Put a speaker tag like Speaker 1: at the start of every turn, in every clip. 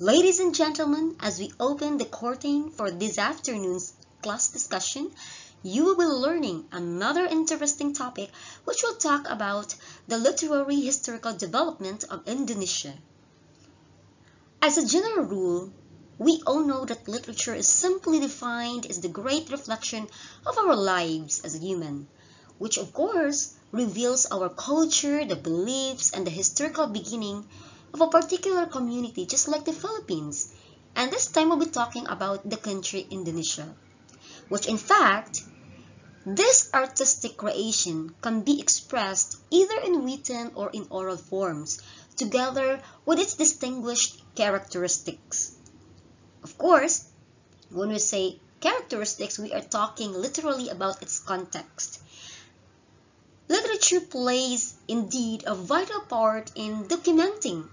Speaker 1: Ladies and gentlemen, as we open the curtain for this afternoon's class discussion, you will be learning another interesting topic which will talk about the literary historical development of Indonesia. As a general rule, we all know that literature is simply defined as the great reflection of our lives as a human, which of course reveals our culture, the beliefs, and the historical beginning of a particular community just like the Philippines. And this time we'll be talking about the country Indonesia, which in fact, this artistic creation can be expressed either in written or in oral forms, together with its distinguished characteristics. Of course, when we say characteristics, we are talking literally about its context. Literature plays indeed a vital part in documenting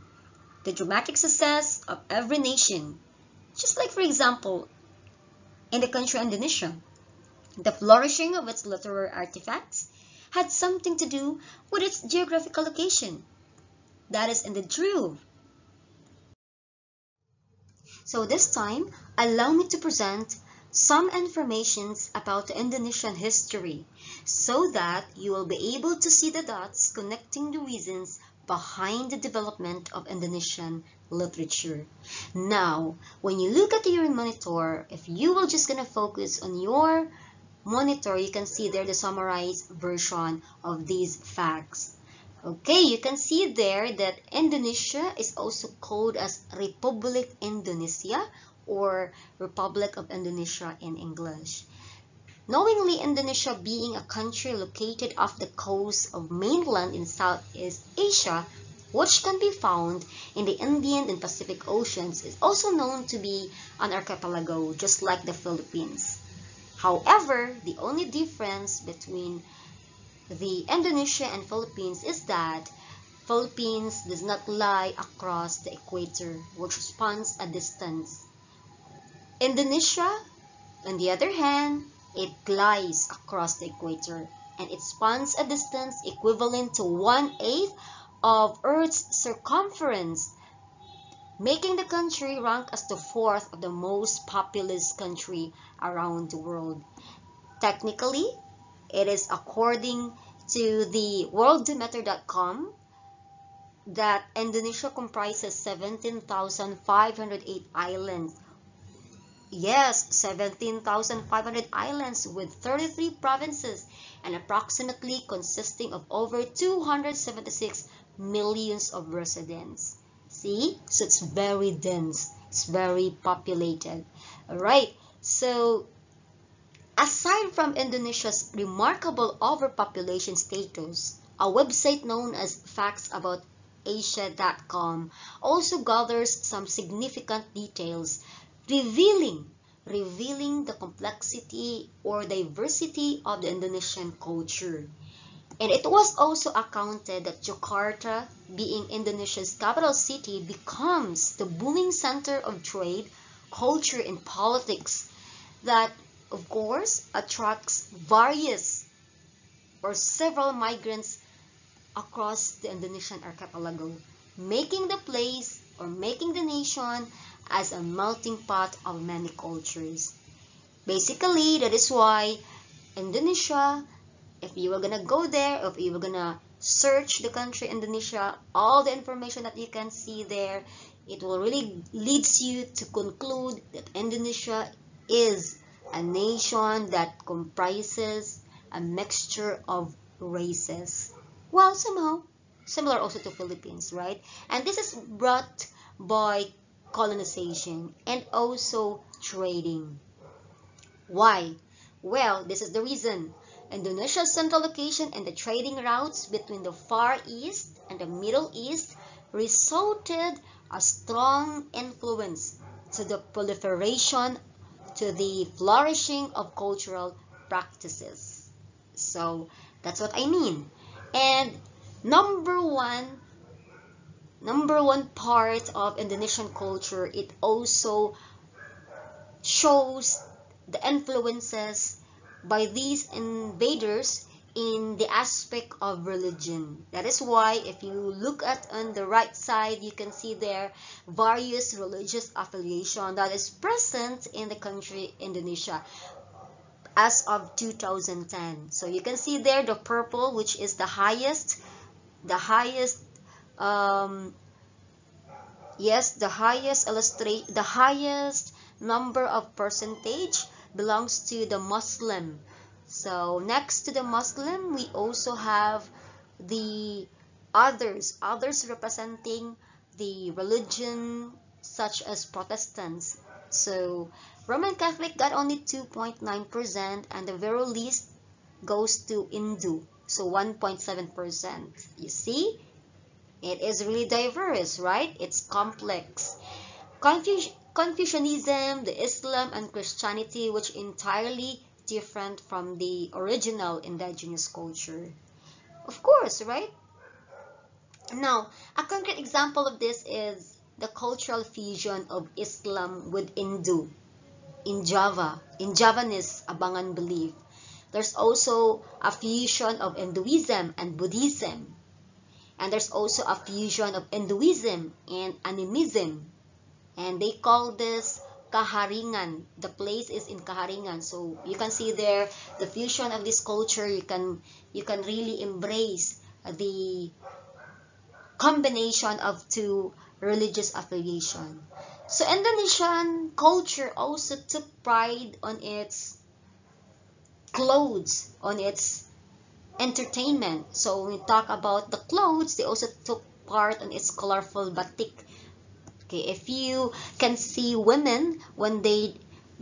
Speaker 1: the dramatic success of every nation. Just like, for example, in the country Indonesia, the flourishing of its literary artifacts had something to do with its geographical location. That is in the Druve. So this time, allow me to present some informations about Indonesian history so that you will be able to see the dots connecting the reasons behind the development of Indonesian literature. Now, when you look at your monitor, if you will just gonna focus on your monitor, you can see there the summarized version of these facts. Okay, you can see there that Indonesia is also called as Republic Indonesia or Republic of Indonesia in English. Knowingly Indonesia being a country located off the coast of mainland in Southeast Asia, which can be found in the Indian and Pacific Oceans, is also known to be an archipelago, just like the Philippines. However, the only difference between the Indonesia and Philippines is that Philippines does not lie across the equator, which spans a distance Indonesia, on the other hand, it glides across the equator and it spans a distance equivalent to one-eighth of Earth's circumference, making the country rank as the fourth of the most populous country around the world. Technically, it is according to the worldometer.com that Indonesia comprises 17,508 islands Yes, 17,500 islands with 33 provinces and approximately consisting of over 276 millions of residents. See? So it's very dense. It's very populated. Alright, so aside from Indonesia's remarkable overpopulation status, a website known as factsaboutasia.com also gathers some significant details revealing revealing the complexity or diversity of the Indonesian culture. And it was also accounted that Jakarta, being Indonesia's capital city, becomes the booming center of trade, culture, and politics that, of course, attracts various or several migrants across the Indonesian archipelago, making the place or making the nation as a melting pot of many cultures. Basically, that is why Indonesia, if you were gonna go there, if you were gonna search the country Indonesia, all the information that you can see there, it will really leads you to conclude that Indonesia is a nation that comprises a mixture of races. Well, somehow similar also to Philippines, right? And this is brought by colonization and also trading. Why? Well, this is the reason. Indonesia's central location and the trading routes between the Far East and the Middle East resulted a strong influence to the proliferation, to the flourishing of cultural practices. So that's what I mean. And number one number one part of Indonesian culture, it also shows the influences by these invaders in the aspect of religion. That is why if you look at on the right side, you can see there various religious affiliation that is present in the country Indonesia as of 2010. So you can see there the purple, which is the highest, the highest, um, yes, the highest illustrate, the highest number of percentage belongs to the Muslim. So next to the Muslim, we also have the others, others representing the religion such as Protestants. So Roman Catholic got only 2.9% and the very least goes to Hindu, so 1.7%. You see? It is really diverse, right? It's complex. Confucianism, the Islam, and Christianity, which entirely different from the original indigenous culture. Of course, right? Now, a concrete example of this is the cultural fusion of Islam with Hindu in Java, in Javanese Abangan belief. There's also a fusion of Hinduism and Buddhism. And there's also a fusion of Hinduism and animism. And they call this Kaharingan. The place is in Kaharingan. So you can see there the fusion of this culture. You can you can really embrace the combination of two religious affiliation. So Indonesian culture also took pride on its clothes, on its entertainment. So when we talk about the clothes, they also took part on its colorful batik. Okay, if you can see women when they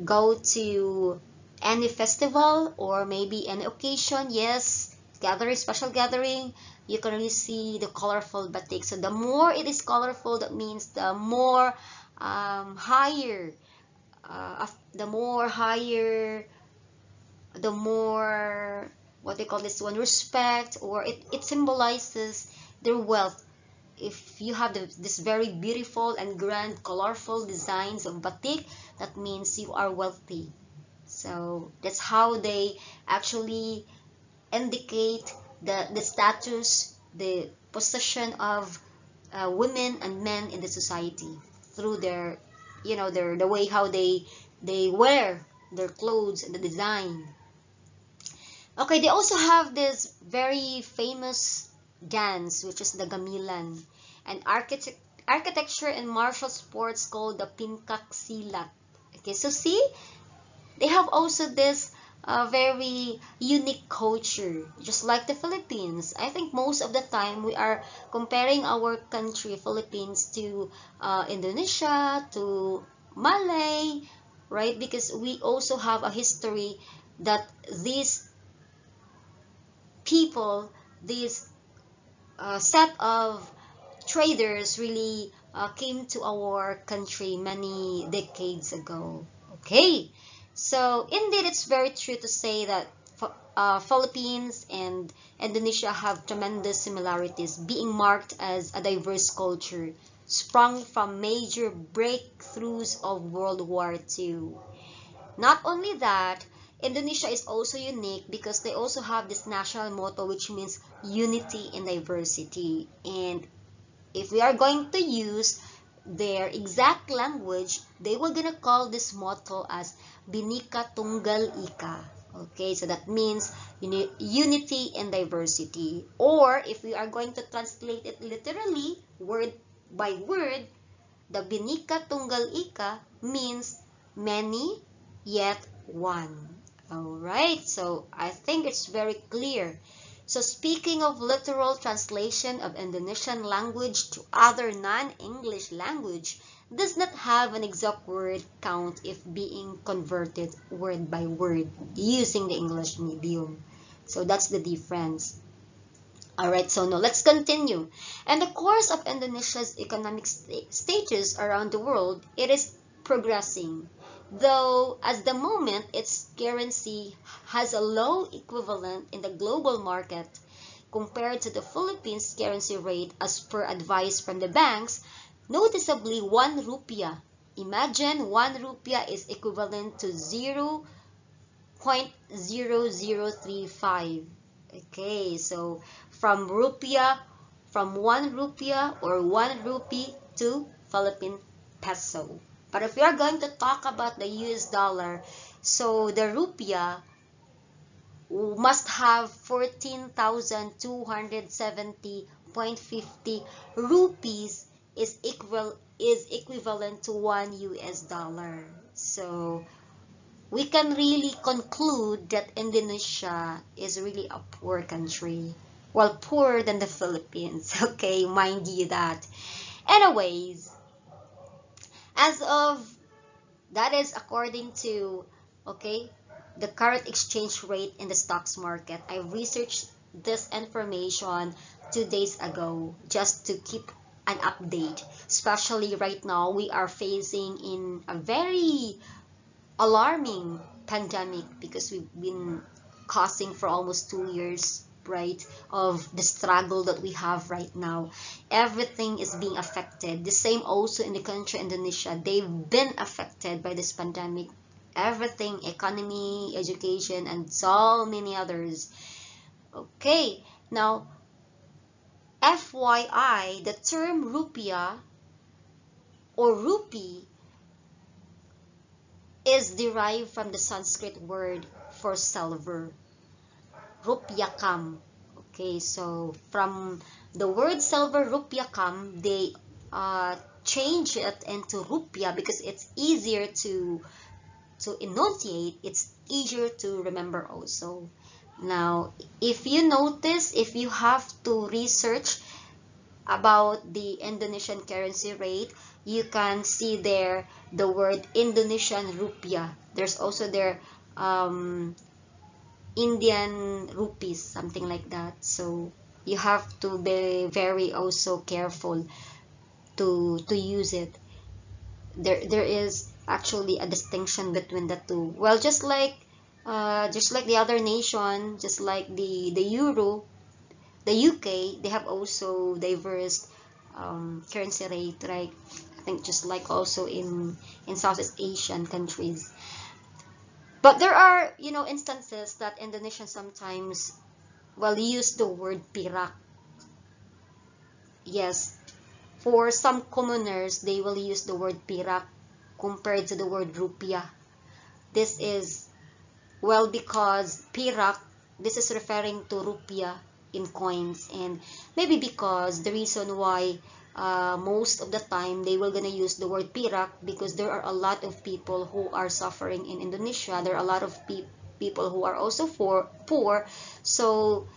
Speaker 1: go to any festival or maybe any occasion, yes, gathering, special gathering, you can really see the colorful batik. So the more it is colorful, that means the more um, higher, uh, the more higher, the more what they call this one respect, or it, it symbolizes their wealth. If you have the, this very beautiful and grand, colorful designs of batik, that means you are wealthy. So that's how they actually indicate the, the status, the position of uh, women and men in the society through their, you know, their the way how they they wear their clothes and the design. Okay, they also have this very famous dance, which is the gamelan, and architect architecture and martial sports called the Pencak Silat. Okay, so see, they have also this a very unique culture, just like the Philippines. I think most of the time we are comparing our country, Philippines, to uh, Indonesia, to Malay, right? Because we also have a history that these people, this uh, set of traders really uh, came to our country many decades ago. Okay, so indeed, it's very true to say that uh, Philippines and Indonesia have tremendous similarities, being marked as a diverse culture sprung from major breakthroughs of World War II. Not only that, Indonesia is also unique because they also have this national motto which means unity in diversity. And if we are going to use their exact language, they were gonna call this motto as Bhinneka Tunggal Ika. Okay, so that means unity and diversity. Or if we are going to translate it literally, word by word, the Bhinneka Tunggal Ika means many yet one. Alright, so I think it's very clear. So speaking of literal translation of Indonesian language to other non-English language, does not have an exact word count if being converted word by word using the English medium. So that's the difference. Alright, so now let's continue. In the course of Indonesia's economic st stages around the world, it is progressing. Though, at the moment, its currency has a low equivalent in the global market compared to the Philippines currency rate as per advice from the banks, Noticeably, 1 rupiah. Imagine 1 rupiah is equivalent to 0 0.0035. Okay, so from rupiah, from 1 rupiah or 1 rupee to Philippine peso. But if we are going to talk about the US dollar, so the rupiah must have 14,270.50 rupees is equal is equivalent to 1 US dollar. So we can really conclude that Indonesia is really a poor country. Well, poorer than the Philippines. Okay, mind you that. Anyways, as of that is according to okay the current exchange rate in the stocks market. I researched this information two days ago just to keep an update. Especially right now, we are facing in a very alarming pandemic because we've been causing for almost two years right of the struggle that we have right now. Everything is being affected. The same also in the country indonesia. They've been affected by this pandemic. Everything economy education and so many others. Okay now FYI the term rupiah or rupee is derived from the Sanskrit word for silver rupyakam okay so from the word silver rupyakam they uh, change it into rupia because it's easier to to enunciate, it's easier to remember also. Now, if you notice, if you have to research about the Indonesian currency rate, you can see there the word Indonesian rupiah. There's also there um, Indian rupees, something like that. So you have to be very also careful to to use it. There there is actually a distinction between the two. Well, just like uh, just like the other nation, just like the the euro, the UK, they have also diverse um, currency rate, right? I think just like also in in Southeast Asian countries. But there are, you know, instances that Indonesians sometimes, well, use the word pirak. Yes, for some commoners, they will use the word pirak compared to the word rupiah. This is, well, because pirak, this is referring to rupiah in coins and maybe because the reason why uh, most of the time they were gonna use the word pirak because there are a lot of people who are suffering in Indonesia. There are a lot of pe people who are also for poor. So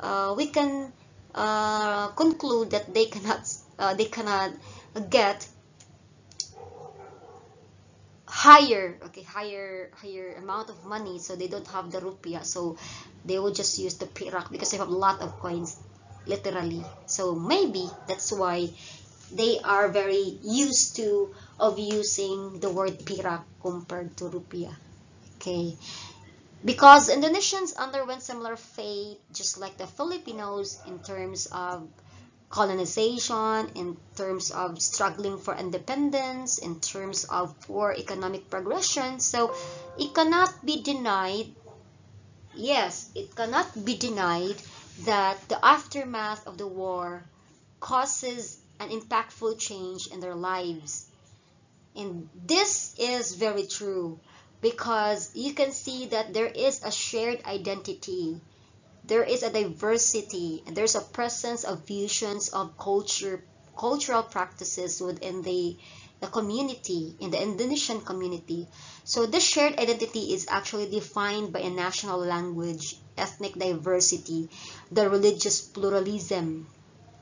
Speaker 1: uh, we can uh, conclude that they cannot uh, they cannot get higher okay higher higher amount of money so they don't have the rupiah so they will just use the pirak because they have a lot of coins literally. So maybe that's why they are very used to of using the word pirak compared to rupiah. Okay. Because Indonesians underwent similar fate just like the Filipinos in terms of colonization, in terms of struggling for independence, in terms of poor economic progression. So it cannot be denied, yes, it cannot be denied that the aftermath of the war causes an impactful change in their lives. And this is very true because you can see that there is a shared identity. There is a diversity and there's a presence of fusions of culture cultural practices within the the community in the Indonesian community. So this shared identity is actually defined by a national language ethnic diversity the religious pluralism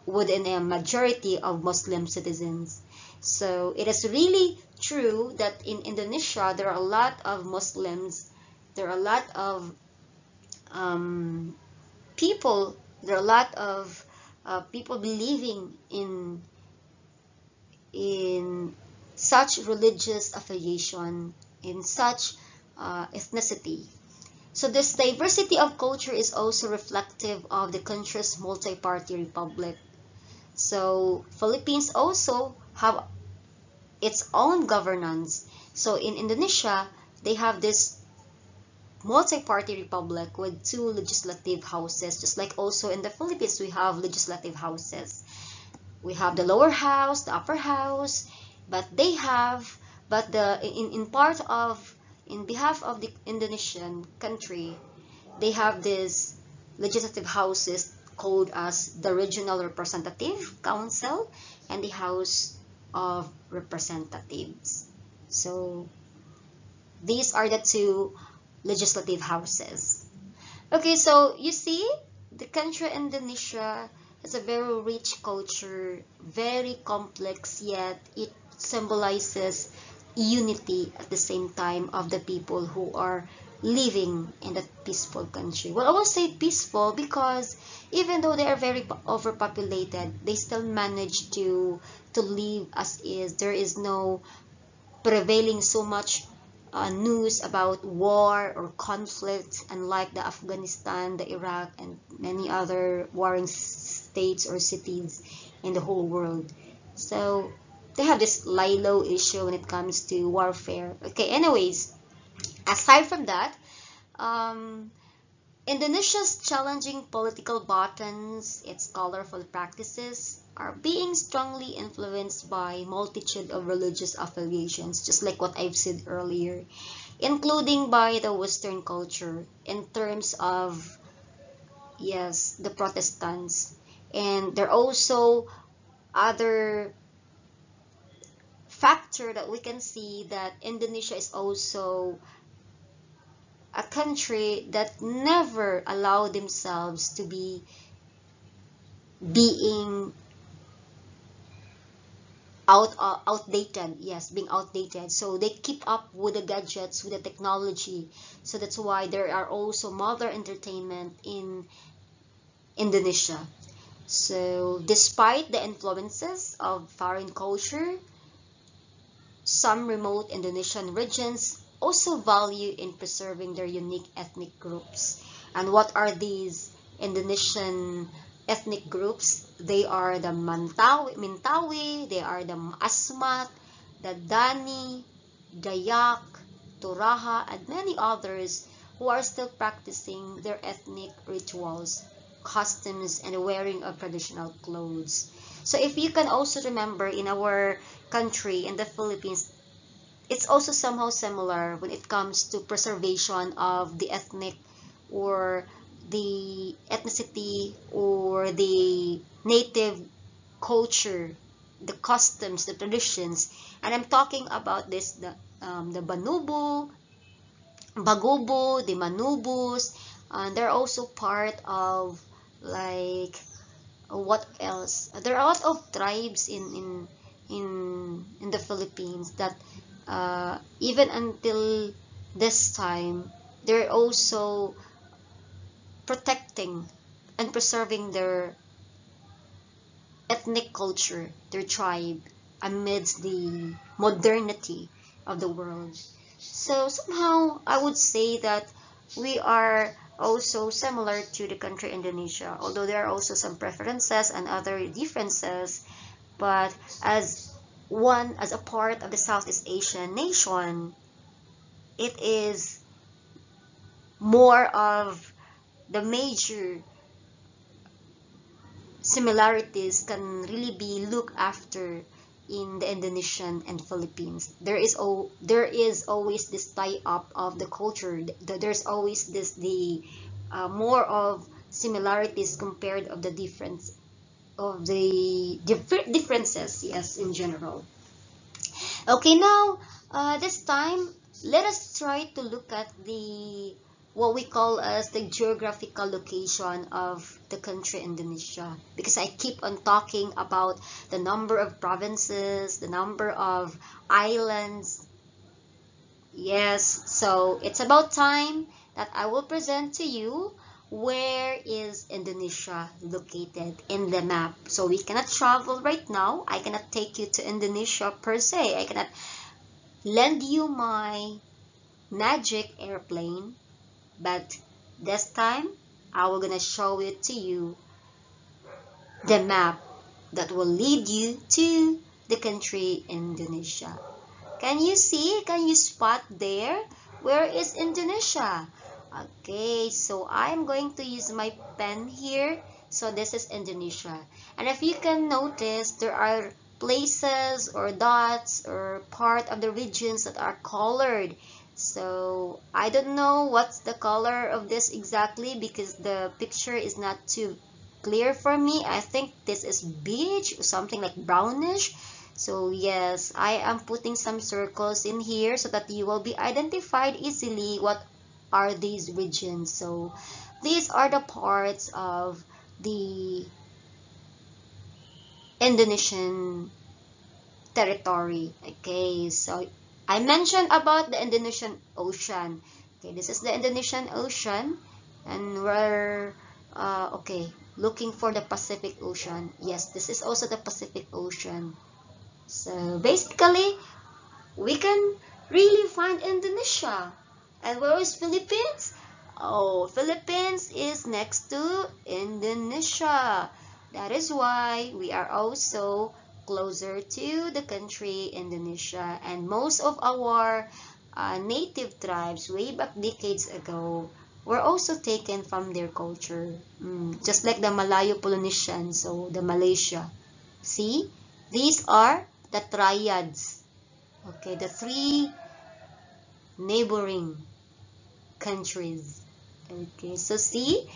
Speaker 1: within a majority of Muslim citizens so it is really true that in Indonesia there are a lot of Muslims there are a lot of um, people, there are a lot of uh, people believing in in such religious affiliation, in such uh, ethnicity. So this diversity of culture is also reflective of the country's multi-party republic. So Philippines also have its own governance. So in Indonesia, they have this multi-party republic with two legislative houses, just like also in the Philippines we have legislative houses. We have the lower house, the upper house, but they have, but the in, in part of, in behalf of the Indonesian country, they have these legislative houses called as the Regional Representative Council and the House of Representatives. So these are the two legislative houses. Okay, so you see, the country Indonesia has a very rich culture, very complex, yet it symbolizes unity at the same time of the people who are living in that peaceful country. Well, I will say peaceful because even though they are very overpopulated, they still manage to to live as is. There is no prevailing so much uh, news about war or conflict, unlike the Afghanistan, the Iraq, and many other warring states or cities in the whole world. So they have this lie low issue when it comes to warfare. Okay, anyways, aside from that, um, Indonesia's challenging political buttons, its colorful practices, are being strongly influenced by multitude of religious affiliations, just like what I've said earlier, including by the Western culture in terms of, yes, the Protestants. And there are also other factor that we can see that Indonesia is also a country that never allow themselves to be being out uh, outdated. Yes being outdated. So they keep up with the gadgets with the technology. So that's why there are also modern entertainment in Indonesia. So despite the influences of foreign culture some remote Indonesian regions also value in preserving their unique ethnic groups and what are these Indonesian ethnic groups. They are the Mantawi, Mintawi, they are the Asmat, the Dani, Dayak, Turaha, and many others who are still practicing their ethnic rituals, customs, and wearing of traditional clothes. So if you can also remember in our country, in the Philippines, it's also somehow similar when it comes to preservation of the ethnic or the ethnicity or the native culture, the customs, the traditions. And I'm talking about this, the, um, the Banubu, Bagubo, the Manubus, and they're also part of like what else? There are a lot of tribes in in in in the Philippines that uh, even until this time they're also protecting and preserving their ethnic culture, their tribe, amidst the modernity of the world. So somehow I would say that we are also similar to the country Indonesia, although there are also some preferences and other differences, but as one, as a part of the Southeast Asian nation, it is more of the major similarities can really be looked after in the Indonesian and Philippines. There is oh, there is always this tie up of the culture. There's always this the uh, more of similarities compared of the difference of the different differences. Yes, in general. Okay, now uh, this time let us try to look at the what we call as the geographical location of the country Indonesia because I keep on talking about the number of provinces, the number of islands. Yes, so it's about time that I will present to you where is Indonesia located in the map. So we cannot travel right now. I cannot take you to Indonesia per se. I cannot lend you my magic airplane but this time I will gonna show it to you the map that will lead you to the country Indonesia can you see can you spot there where is Indonesia Okay, so I'm going to use my pen here. So this is Indonesia. And if you can notice, there are places or dots or part of the regions that are colored. So I don't know what's the color of this exactly because the picture is not too clear for me. I think this is beige something like brownish. So yes, I am putting some circles in here so that you will be identified easily what are these regions. So these are the parts of the Indonesian territory. Okay, so I mentioned about the Indonesian Ocean. Okay, this is the Indonesian Ocean and we're uh, okay looking for the Pacific Ocean. Yes, this is also the Pacific Ocean. So basically, we can really find Indonesia. And where is Philippines? Oh, Philippines is next to Indonesia. That is why we are also closer to the country Indonesia. And most of our uh, native tribes way back decades ago were also taken from their culture. Mm, just like the Malayo Polynesian, so the Malaysia. See, these are the triads. Okay, the three neighboring countries. Okay, so see,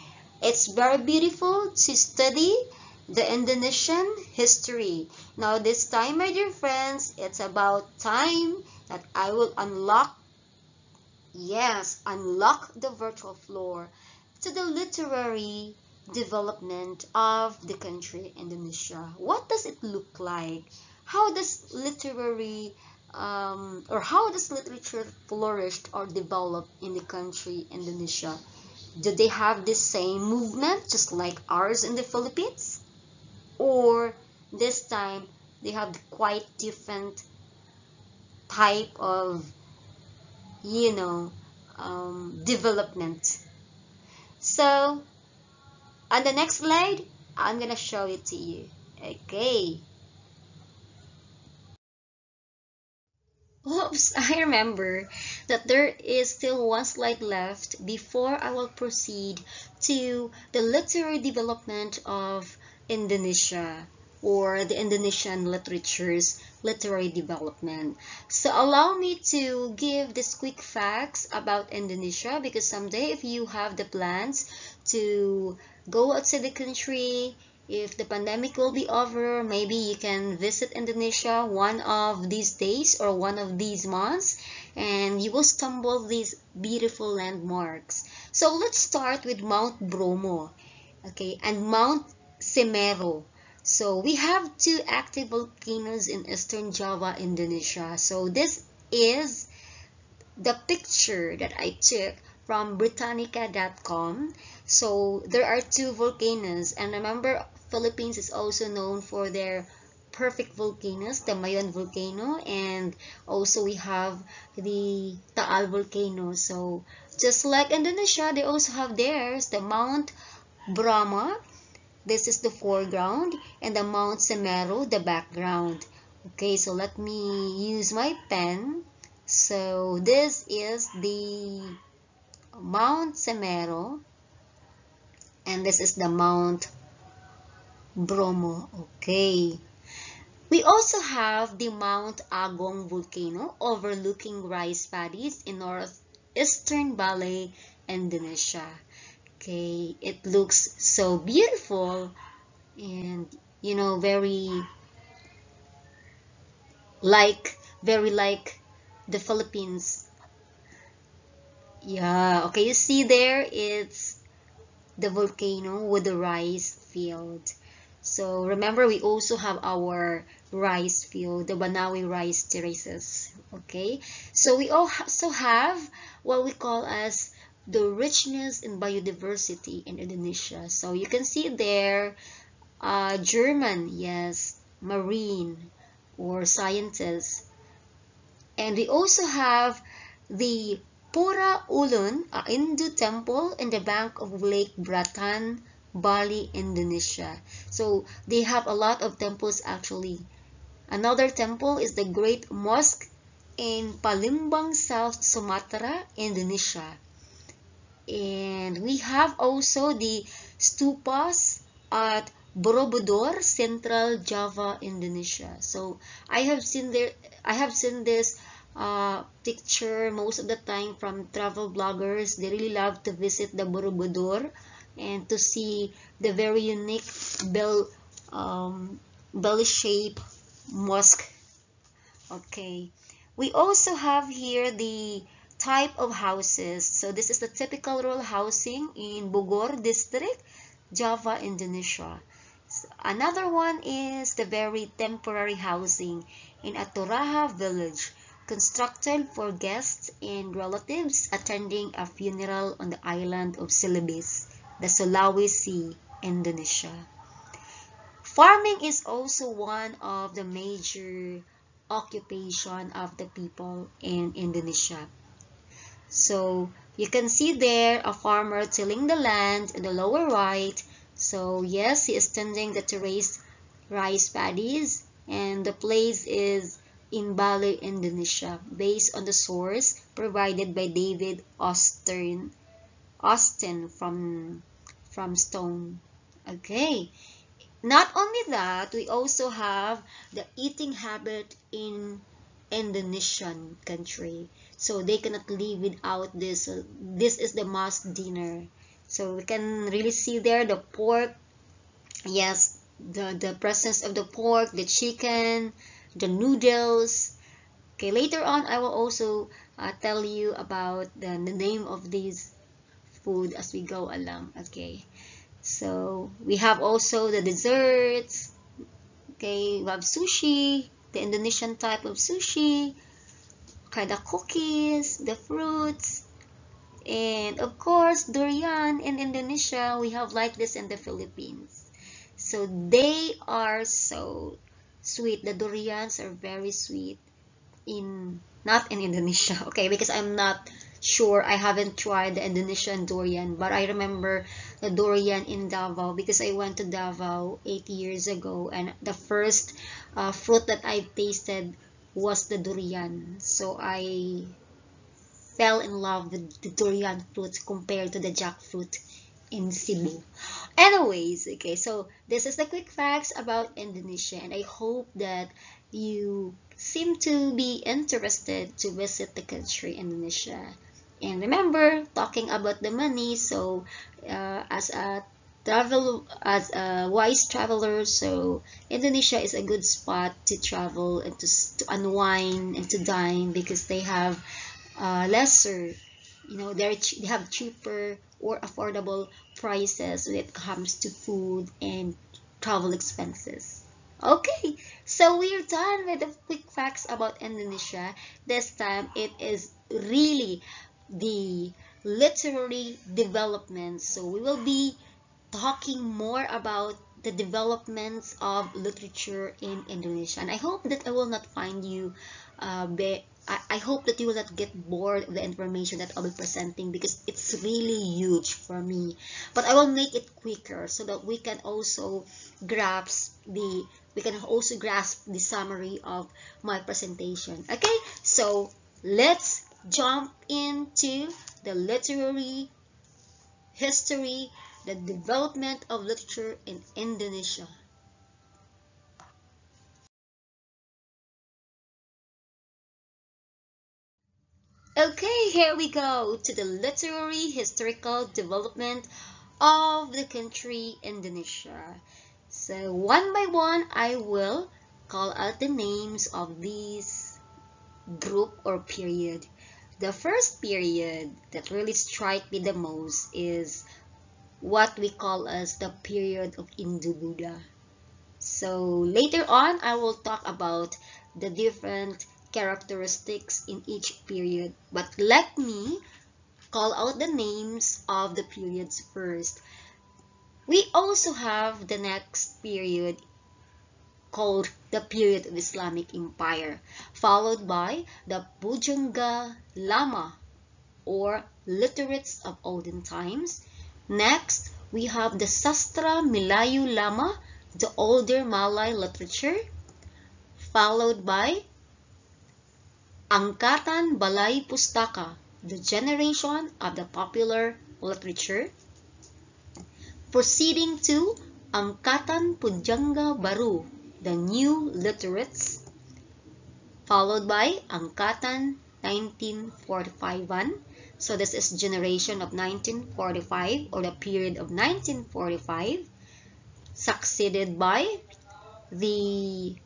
Speaker 1: it's very beautiful to study the Indonesian history. Now this time, my dear friends, it's about time that I will unlock Yes, unlock the virtual floor to the literary development of the country Indonesia. What does it look like? How does literary um, or how does literature flourish or develop in the country Indonesia? Do they have the same movement just like ours in the Philippines? Or this time they have quite different type of you know, um, development. So, on the next slide, I'm to show it to you. Okay. Oops, I remember that there is still one slide left before I will proceed to the literary development of Indonesia or the Indonesian literature's literary development. So allow me to give this quick facts about Indonesia because someday if you have the plans to go outside the country, if the pandemic will be over, maybe you can visit Indonesia one of these days or one of these months and you will stumble these beautiful landmarks. So let's start with Mount Bromo, okay, and Mount Semeru. So we have two active volcanoes in Eastern Java, Indonesia. So this is the picture that I took from Britannica.com. So there are two volcanoes and remember Philippines is also known for their perfect volcanoes, the Mayon volcano and also we have the Taal volcano. So just like Indonesia, they also have theirs, the Mount Brahma this is the foreground and the Mount Semeru, the background. Okay, so let me use my pen. So this is the Mount Semeru and this is the Mount Bromo. Okay. We also have the Mount Agung volcano overlooking rice paddies in northeastern Bali, Indonesia okay it looks so beautiful and you know very like very like the Philippines. Yeah okay you see there it's the volcano with the rice field. So remember we also have our rice field the Banawe rice terraces okay? So we also have what we call as the richness in biodiversity in Indonesia. So you can see there, uh, German, yes, marine or scientists. And we also have the Pura Ulun, a Hindu temple in the bank of Lake Bratan, Bali, Indonesia. So they have a lot of temples actually. Another temple is the Great Mosque in Palembang, South Sumatra, Indonesia. And we have also the stupas at Borobudur, Central Java, Indonesia. So I have seen there I have seen this uh, picture most of the time from travel bloggers. They really love to visit the Borobudur and to see the very unique bell um, bell shape mosque. Okay. We also have here the type of houses. So this is the typical rural housing in Bogor district, Java, Indonesia. Another one is the very temporary housing in Aturaha village, constructed for guests and relatives attending a funeral on the island of Celebes, the Sulawesi, Indonesia. Farming is also one of the major occupation of the people in Indonesia. So you can see there a farmer tilling the land in the lower right so yes, he is tending the terrace rice paddies and the place is in Bali, Indonesia, based on the source provided by David Austin, Austin from, from Stone. Okay. Not only that, we also have the eating habit in Indonesian country. So they cannot live without this. This is the must dinner. So we can really see there the pork. Yes, the, the presence of the pork, the chicken, the noodles. Okay, later on I will also uh, tell you about the, the name of these food as we go along. Okay, so we have also the desserts. Okay, we have sushi, the Indonesian type of sushi, kind of cookies, the fruits, and of course, durian in Indonesia, we have like this in the Philippines. So they are so sweet. The durians are very sweet in not in Indonesia, okay? Because I'm not sure. I haven't tried the Indonesian durian, but I remember the durian in Davao because I went to Davao eight years ago, and the first uh, fruit that I tasted was the durian. So I fell in love with the durian fruit compared to the jackfruit in Cebu. Anyways, okay, so this is the quick facts about Indonesia and I hope that you seem to be interested to visit the country Indonesia. And remember, talking about the money, so uh, as a travel as a wise traveler so Indonesia is a good spot to travel and to, to unwind and to dine because they have uh, lesser you know they they have cheaper or affordable prices when it comes to food and travel expenses. Okay so we're done with the quick facts about Indonesia. This time it is really the literary development so we will be talking more about the developments of literature in Indonesia and I hope that I will not find you uh, I, I hope that you will not get bored of the information that I'll be presenting because it's really huge for me. But I will make it quicker so that we can also grasp the we can also grasp the summary of my presentation. Okay, so let's jump into the literary history, the development of literature in Indonesia. Okay, here we go to the literary historical development of the country Indonesia. So one by one, I will call out the names of these group or period. The first period that really strike me the most is what we call as the period of Indo-Buddha. So later on, I will talk about the different characteristics in each period. But let me call out the names of the periods first. We also have the next period called the period of Islamic Empire, followed by the Bujangga Lama or literates of olden times. Next, we have the Sastra Melayu Lama, the older Malay literature, followed by Angkatan Balai Pustaka, the generation of the popular literature. Proceeding to Angkatan Pujangga Baru, the new literates, followed by Angkatan 1945 So this is generation of 1945 or the period of 1945 succeeded by the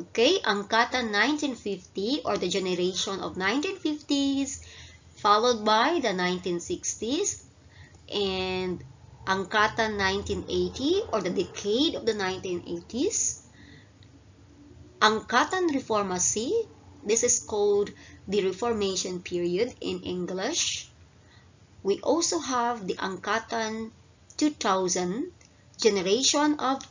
Speaker 1: okay Angkatan 1950 or the generation of 1950s followed by the 1960s and Angkatan 1980 or the decade of the 1980s. Angkatan Reformasi, this is called the Reformation period in English. We also have the Angkatan 2000, generation of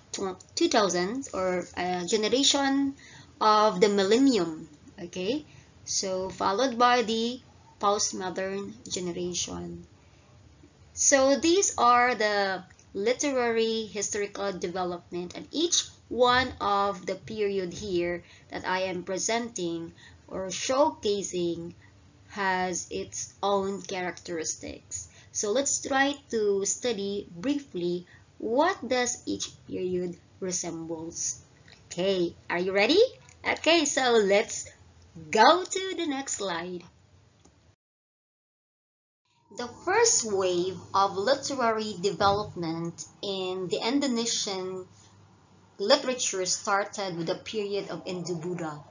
Speaker 1: 2000 or uh, generation of the millennium, okay? So followed by the postmodern generation. So these are the literary historical development and each one of the period here that I am presenting or showcasing has its own characteristics. So let's try to study briefly what does each period resembles. Okay, are you ready? Okay, so let's go to the next slide. The first wave of literary development in the Indonesian literature started with the period of Hindu Buddha.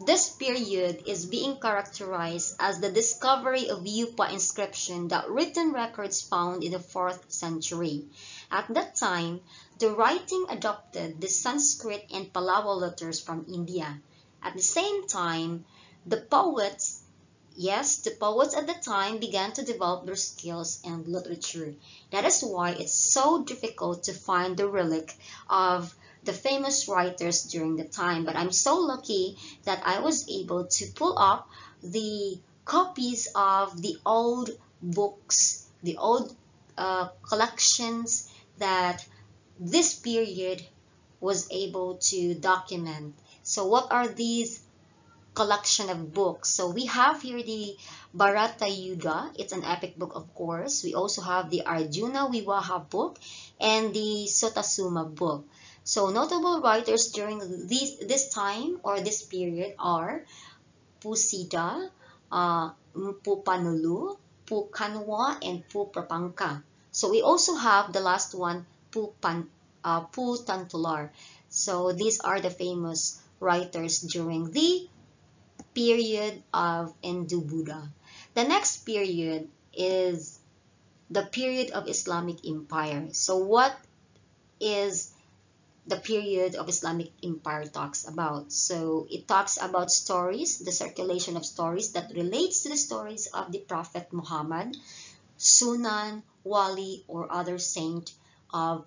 Speaker 1: This period is being characterized as the discovery of Yupa inscription that written records found in the 4th century. At that time, the writing adopted the Sanskrit and Pallava letters from India. At the same time, the poets Yes, the poets at the time began to develop their skills and literature. That is why it's so difficult to find the relic of the famous writers during the time. But I'm so lucky that I was able to pull up the copies of the old books, the old uh, collections that this period was able to document. So what are these collection of books. So we have here the Bharata Yuddha. It's an epic book, of course. We also have the Arjuna Vivaha book and the Sutasoma book. So notable writers during this, this time or this period are Pusida, uh, Panulu, Pu Kanwa, and Pu Prapanka. So we also have the last one, Pu, Pan, uh, Pu Tantular. So these are the famous writers during the period of Hindu Buddha. The next period is the period of Islamic Empire. So what is the period of Islamic Empire talks about? So it talks about stories, the circulation of stories that relates to the stories of the Prophet Muhammad, Sunan, Wali, or other saint of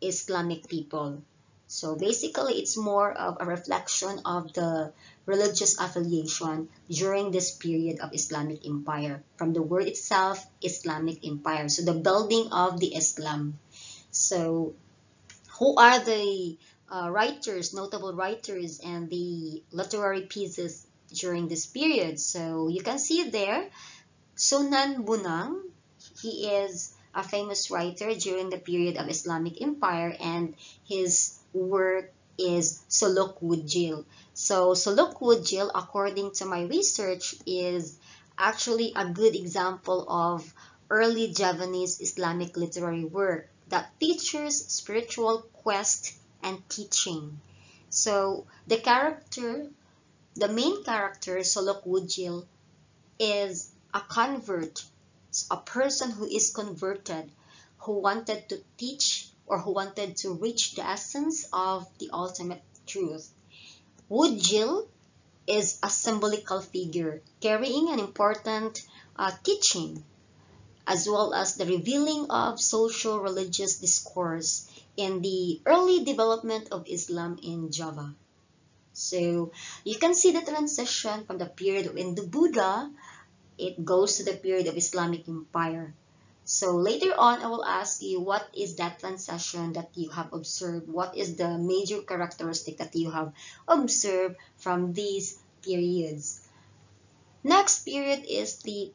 Speaker 1: Islamic people. So basically, it's more of a reflection of the religious affiliation during this period of Islamic Empire. From the word itself, Islamic Empire. So the building of the Islam. So who are the uh, writers, notable writers, and the literary pieces during this period? So you can see there, Sunan Bonang. He is a famous writer during the period of Islamic Empire and his work is Suluk Wujil. So Suluk Wujil, according to my research, is actually a good example of early Javanese Islamic literary work that features spiritual quest and teaching. So the character, the main character, Suluk Wujil, is a convert, a person who is converted, who wanted to teach or who wanted to reach the essence of the ultimate truth. Wujil is a symbolical figure carrying an important uh, teaching as well as the revealing of social religious discourse in the early development of Islam in Java. So you can see the transition from the period of Hindu Buddha, it goes to the period of Islamic Empire. So later on, I will ask you what is that transition that you have observed? What is the major characteristic that you have observed from these periods? Next period is the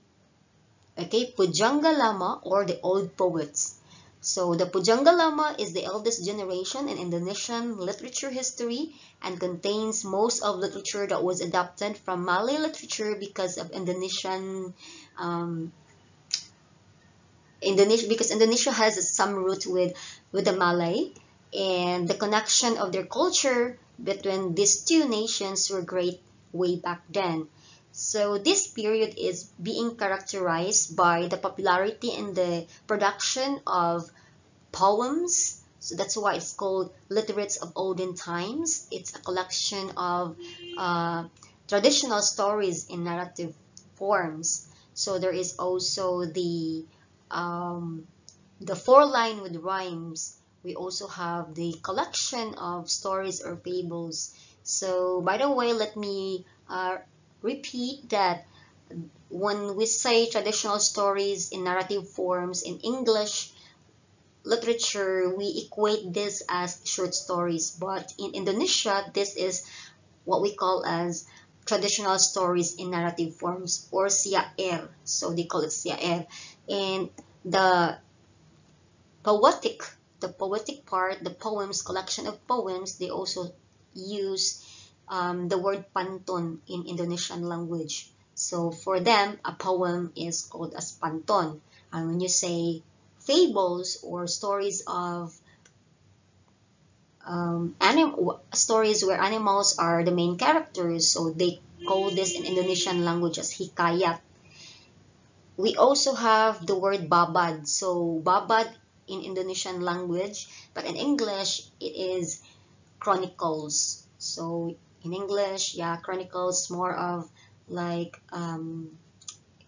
Speaker 1: Okay, Pujangga Lama or the old poets. So the Pujangga Lama is the eldest generation in Indonesian literature history and contains most of literature that was adapted from Malay literature because of Indonesian um, Indonesia because Indonesia has some root with with the Malay and the connection of their culture between these two nations were great way back then. So this period is being characterized by the popularity in the production of poems. So that's why it's called Literates of Olden Times. It's a collection of uh, traditional stories in narrative forms. So there is also the um, the four line with rhymes. We also have the collection of stories or fables. So by the way, let me uh, repeat that when we say traditional stories in narrative forms in English literature, we equate this as short stories. But in Indonesia, this is what we call as traditional stories in narrative forms or syair. So they call it syair. And the poetic, the poetic part, the poems, collection of poems, they also use um, the word pantun in Indonesian language. So for them, a poem is called as pantun. And when you say fables or stories of um, anim stories where animals are the main characters, so they call this in Indonesian language as hikayat. We also have the word babad. So babad in Indonesian language, but in English it is chronicles. So in English, yeah, Chronicles more of like um,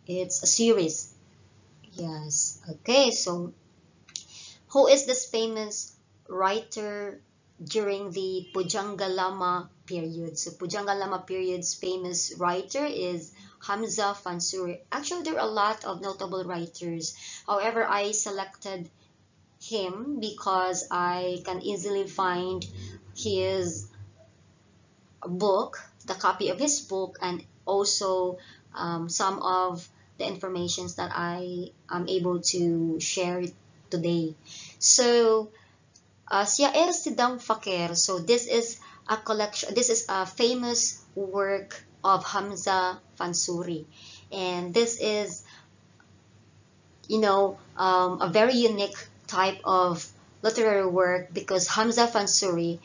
Speaker 1: it's a series. Yes. Okay. So, who is this famous writer during the Pujangga Lama period? So, Pujangga Lama period's famous writer is Hamzah Fansuri. Actually, there are a lot of notable writers. However, I selected him because I can easily find his book, the copy of his book, and also um, some of the informations that I am able to share today. So, uh, Syair Sidang Fakir. So this is a collection, this is a famous work of Hamza Fansuri. And this is, you know, um, a very unique type of literary work because Hamza Fansuri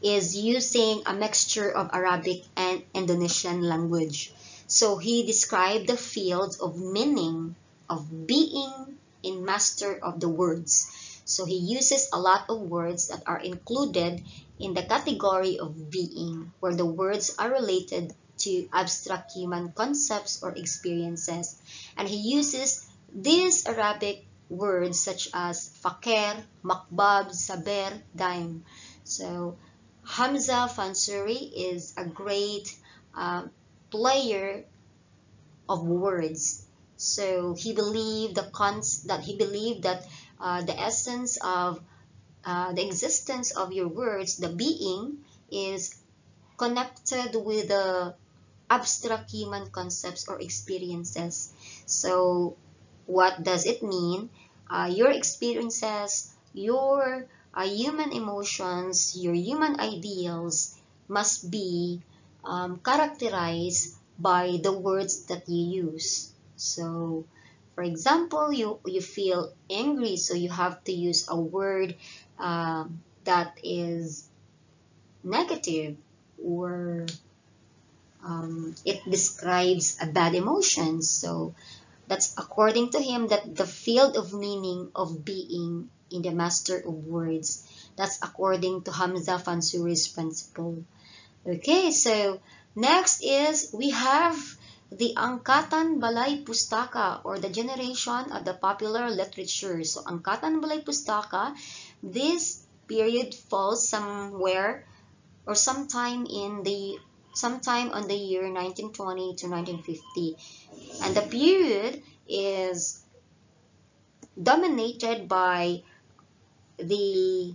Speaker 1: is using a mixture of Arabic and Indonesian language. So he described the fields of meaning, of being in master of the words. So he uses a lot of words that are included in the category of being, where the words are related to abstract human concepts or experiences. And he uses these Arabic words such as fakir, makbab, saber, daim. So Hamza Fansuri is a great uh, player of words. So he believed the cons that he believed that uh, the essence of uh, the existence of your words, the being, is connected with the abstract human concepts or experiences. So what does it mean? Uh, your experiences, your uh, human emotions, your human ideals must be um, characterized by the words that you use. So, for example, you, you feel angry, so you have to use a word uh, that is negative or um, it describes a bad emotion. So, that's according to him that the field of meaning of being in the Master of Words. That's according to Hamza Fansuri's principle. Okay, so next is we have the Angkatan Balai Pustaka or the generation of the popular literature. So Angkatan Balai Pustaka, this period falls somewhere or sometime in the sometime on the year 1920 to 1950. And the period is dominated by the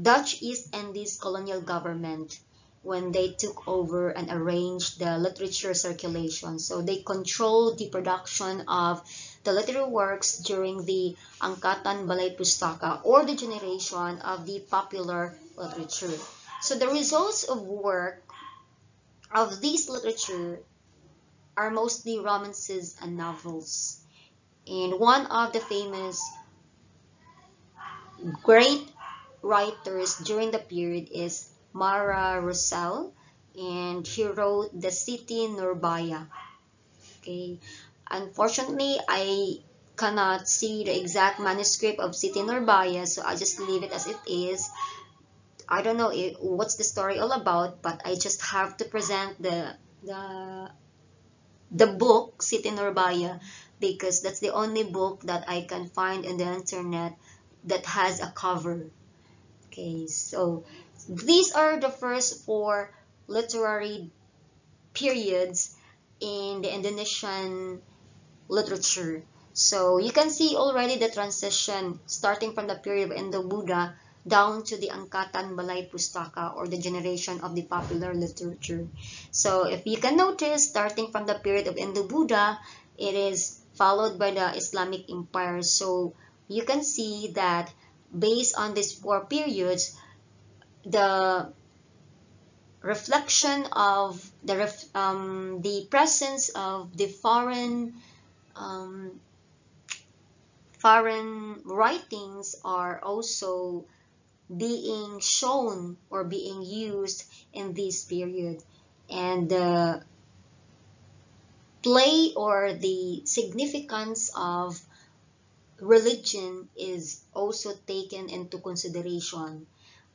Speaker 1: Dutch East Indies colonial government when they took over and arranged the literature circulation. So they controlled the production of the literary works during the Angkatan Balai Pustaka or the generation of the popular literature. So the results of work of these literature are mostly romances and novels. And one of the famous great writers during the period is Marah Rusli, and he wrote The Siti Nurbaya. Okay, unfortunately, I cannot see the exact manuscript of Siti Nurbaya, so I just leave it as it is. I don't know if, what's the story all about, but I just have to present the the the book Siti Nurbaya because that's the only book that I can find in the internet that has a cover. Okay, so these are the first four literary periods in the Indonesian literature. So you can see already the transition starting from the period of Indo-Buddha down to the Angkatan Balai Pustaka or the generation of the popular literature. So if you can notice, starting from the period of Indo-Buddha, it is followed by the Islamic Empire. So you can see that based on these four periods, the reflection of the ref, um, the presence of the foreign um, foreign writings are also being shown or being used in this period and the play or the significance of religion is also taken into consideration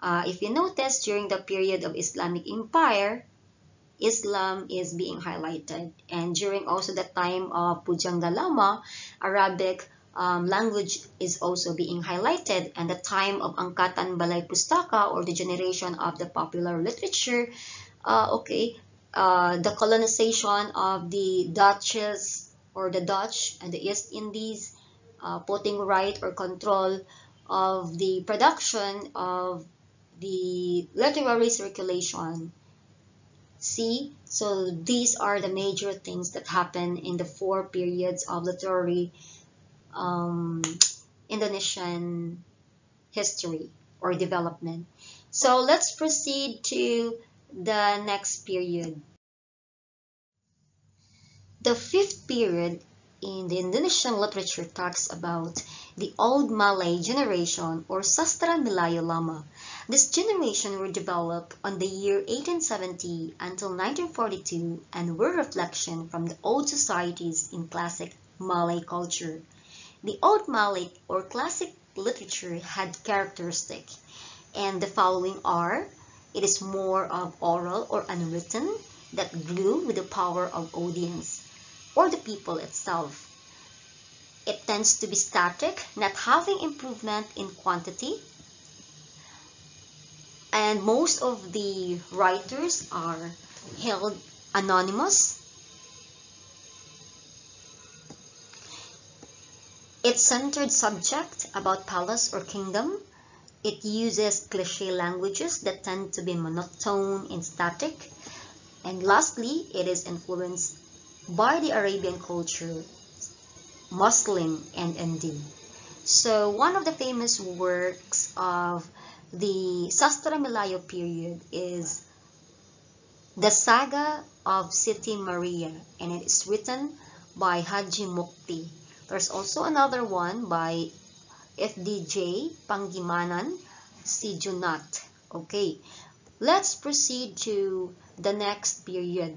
Speaker 1: uh, if you notice, during the period of Islamic Empire, Islam is being highlighted. And during also the time of Pujangga Lama, Arabic um, language is also being highlighted. And the time of Angkatan Balai Pustaka or the generation of the popular literature, uh, okay, uh, the colonization of the Dutches or the Dutch and the East Indies, uh, putting right or control of the production of the literary circulation. See, so these are the major things that happen in the four periods of literary um, Indonesian history or development. So let's proceed to the next period. The fifth period in the Indonesian literature talks about the Old Malay generation or Sastra Melayu Lama. This generation were developed on the year 1870 until 1942 and were reflection from the old societies in classic Malay culture. The Old Malay or classic literature had characteristic and the following are it is more of oral or unwritten that grew with the power of audience or the people itself. It tends to be static, not having improvement in quantity. And most of the writers are held anonymous. It's centered subject about palace or kingdom. It uses cliche languages that tend to be monotone and static. And lastly, it is influenced by the Arabian culture, Muslim and Hindu. So one of the famous works of the Sastra Melayu period is the Saga of Siti Maria and it is written by Haji Mukti. There's also another one by FDJ Pangemanan Si Junat. Okay, let's proceed to the next period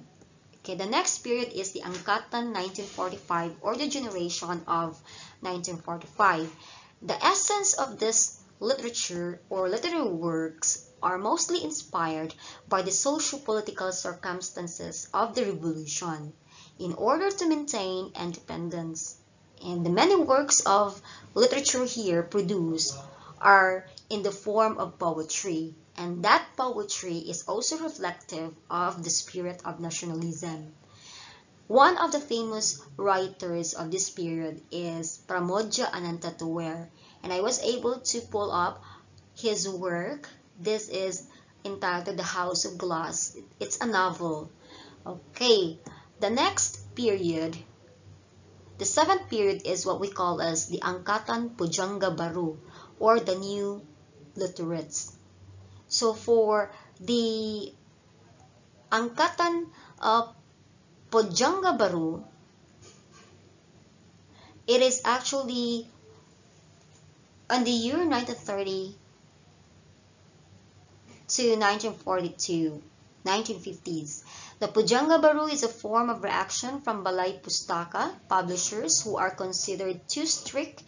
Speaker 1: Okay, the next period is the Angkatan 1945 or the generation of 1945. The essence of this literature or literary works are mostly inspired by the social-political circumstances of the revolution in order to maintain independence. And the many works of literature here produced are in the form of poetry, and that poetry is also reflective of the spirit of nationalism. One of the famous writers of this period is Pramoedya Ananta Toer, and I was able to pull up his work. This is entitled The House of Glass. It's a novel. Okay, the next period, the seventh period is what we call as the Angkatan Pujangga Baru or the New Literates. So for the Angkatan uh, Pujangga Baru, it is actually on the year 1930 to 1942, 1950s. The Pujangga Baru is a form of reaction from Balai Pustaka publishers who are considered too strict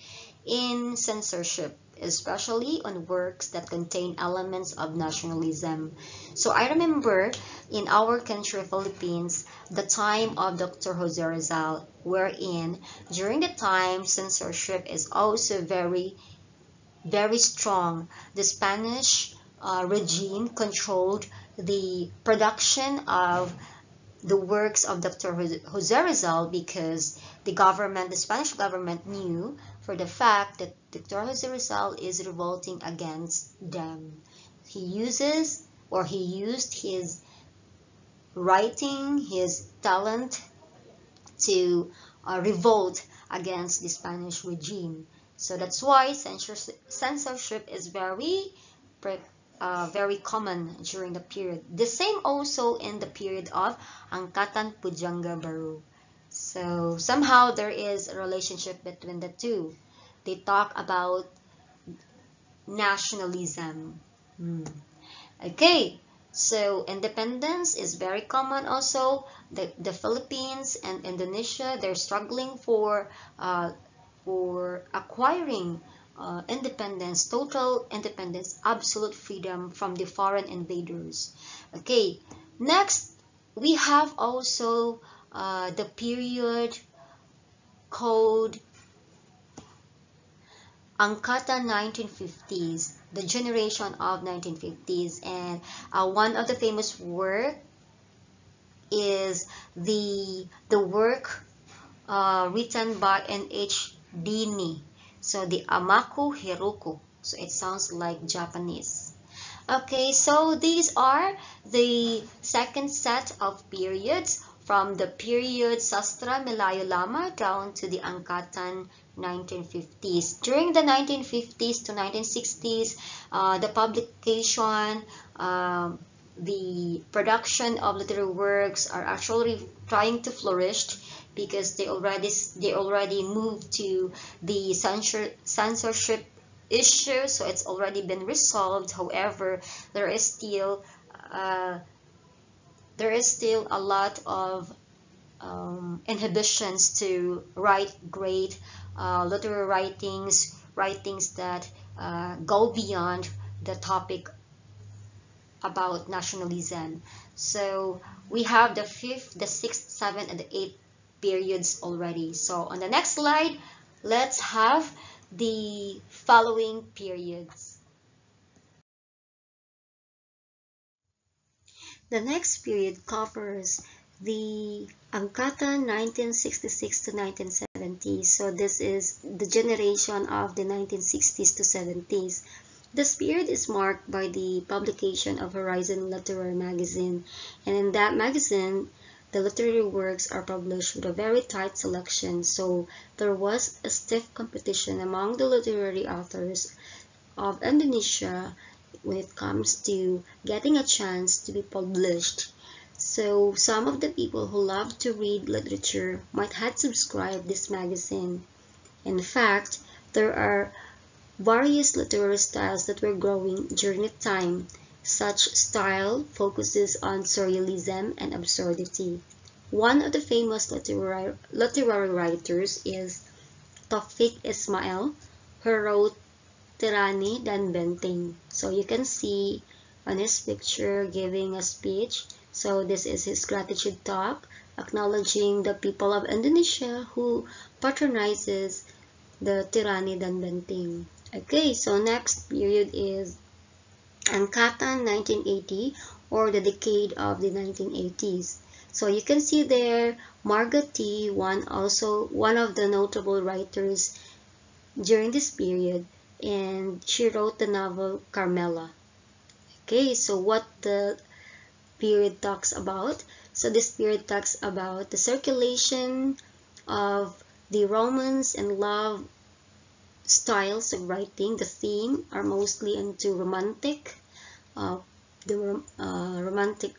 Speaker 1: in censorship especially on works that contain elements of nationalism. So I remember in our country, Philippines, the time of Dr. Jose Rizal, wherein during the time censorship is also very, very strong. The Spanish uh, regime controlled the production of the works of Dr. Jose Rizal because the government, the Spanish government knew for the fact that Dr. Jose Rizal is revolting against them. He uses or he used his writing, his talent to uh, revolt against the Spanish regime. So that's why censorship is very, uh, very common during the period. The same also in the period of Angkatan Pujangga Baru. So somehow there is a relationship between the two. They talk about nationalism. Hmm. Okay, so independence is very common also. The, the Philippines and Indonesia, they're struggling for, uh, for acquiring uh, independence, total independence, absolute freedom from the foreign invaders. Okay, next we have also uh, the period called Angkatan 1950s, the generation of 1950s, and uh, one of the famous work is the the work uh, written by N.H. Dini. So the Namaku Hiroko. So it sounds like Japanese. Okay, so these are the second set of periods from the period Sastra Melayu Lama down to the Angkatan 1950s. During the 1950s to 1960s, uh, the publication, uh, the production of literary works are actually trying to flourish because they already they already moved to the censor, censorship issue, so it's already been resolved. However, there is still uh, there is still a lot of um, inhibitions to write great uh, literary writings, writings that uh, go beyond the topic about nationalism. So we have the fifth, the sixth, seventh, and the eighth periods already. So on the next slide, let's have the following periods. The next period covers the Angkatan 1966 to 1970. So this is the generation of the 1960s to 70s. This period is marked by the publication of Horizon Literary Magazine, and in that magazine, the literary works are published with a very tight selection, so there was a stiff competition among the literary authors of Indonesia when it comes to getting a chance to be published so some of the people who love to read literature might have subscribed this magazine. In fact, there are various literary styles that were growing during the time. Such style focuses on surrealism and absurdity. One of the famous literary, literary writers is Taufik Ismail, who wrote Tirani dan Benteng. So you can see on his picture giving a speech so this is his gratitude talk, acknowledging the people of Indonesia who patronizes the Tirani dan Benteng. Okay, so next period is Angkatan 1980 or the decade of the 1980s. So you can see there Margaret T, one also one of the notable writers during this period, and she wrote the novel Karmila. Okay, so what the period talks about? So this period talks about the circulation of the Romance and love styles of writing. The theme are mostly into romantic, uh, the uh, romantic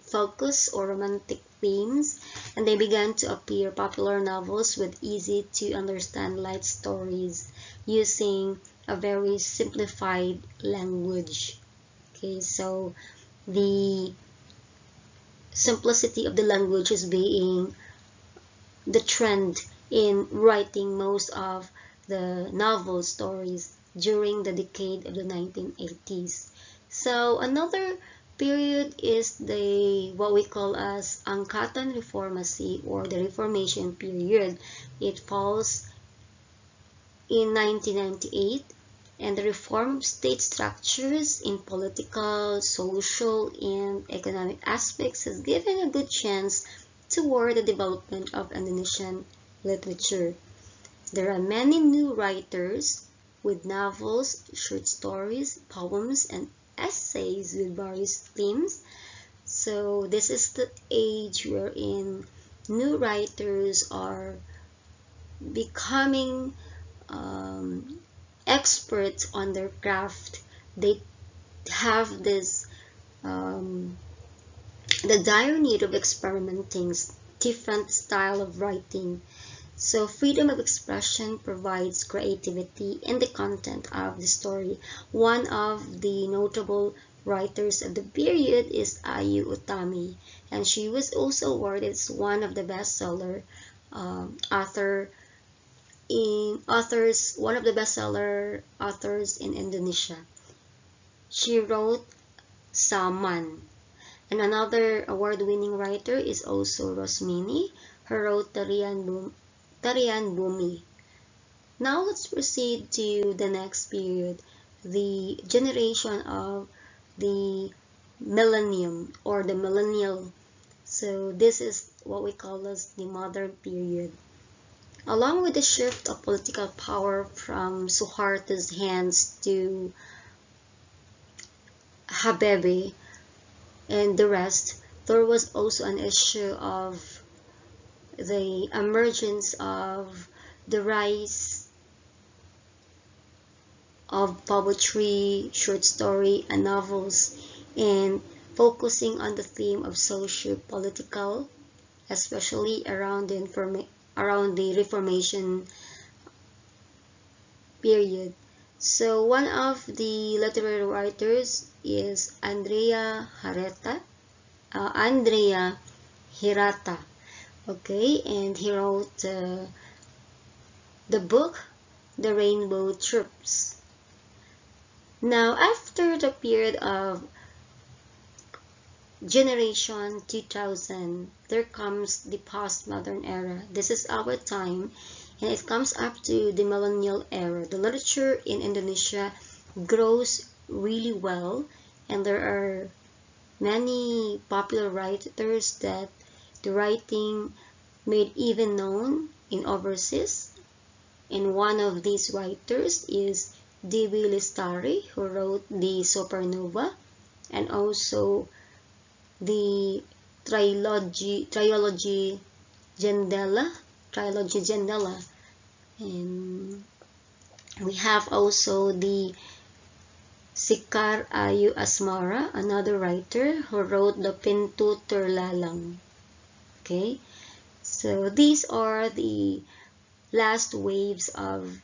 Speaker 1: focus or romantic themes, and they began to appear popular novels with easy to understand light stories using a very simplified language. Okay, so the simplicity of the language is being the trend in writing most of the novel stories during the decade of the 1980s. So another period is the what we call as Angkatan Reformasi or the Reformation period. It falls in 1998 and the reform of state structures in political, social, and economic aspects has given a good chance toward the development of Indonesian literature. There are many new writers with novels, short stories, poems, and essays with various themes. So this is the age wherein new writers are becoming um, experts on their craft. They have this um, the dire need of experimenting different style of writing. So freedom of expression provides creativity in the content of the story. One of the notable writers of the period is Ayu Utami, and she was also awarded as one of the bestseller um, author in authors, one of the bestseller authors in Indonesia. She wrote Saman. And another award-winning writer is also Rusmini, who wrote Tarian, Boom, Tarian Bumi. Now let's proceed to the next period, the generation of the millennium or the millennial. So this is what we call as the modern period. Along with the shift of political power from Suharto's hands to Habibie and the rest, there was also an issue of the emergence of the rise of poetry, short story, and novels, and focusing on the theme of socio-political, especially around the around the Reformation period. So one of the literary writers is Andrea Hareta, uh, Andrea Hirata. Okay, and he wrote uh, the book The Rainbow Troops. Now, after the period of generation 2000 there comes the postmodern era this is our time and it comes up to the millennial era the literature in indonesia grows really well and there are many popular writers that the writing made even known in overseas. And one of these writers is D.B. Lestari who wrote the supernova and also the trilogy trilogy Jendela trilogy Jendela. And we have also the Sekar Ayu Asmara another writer who wrote the Pintu Terlarang okay so these are the last waves of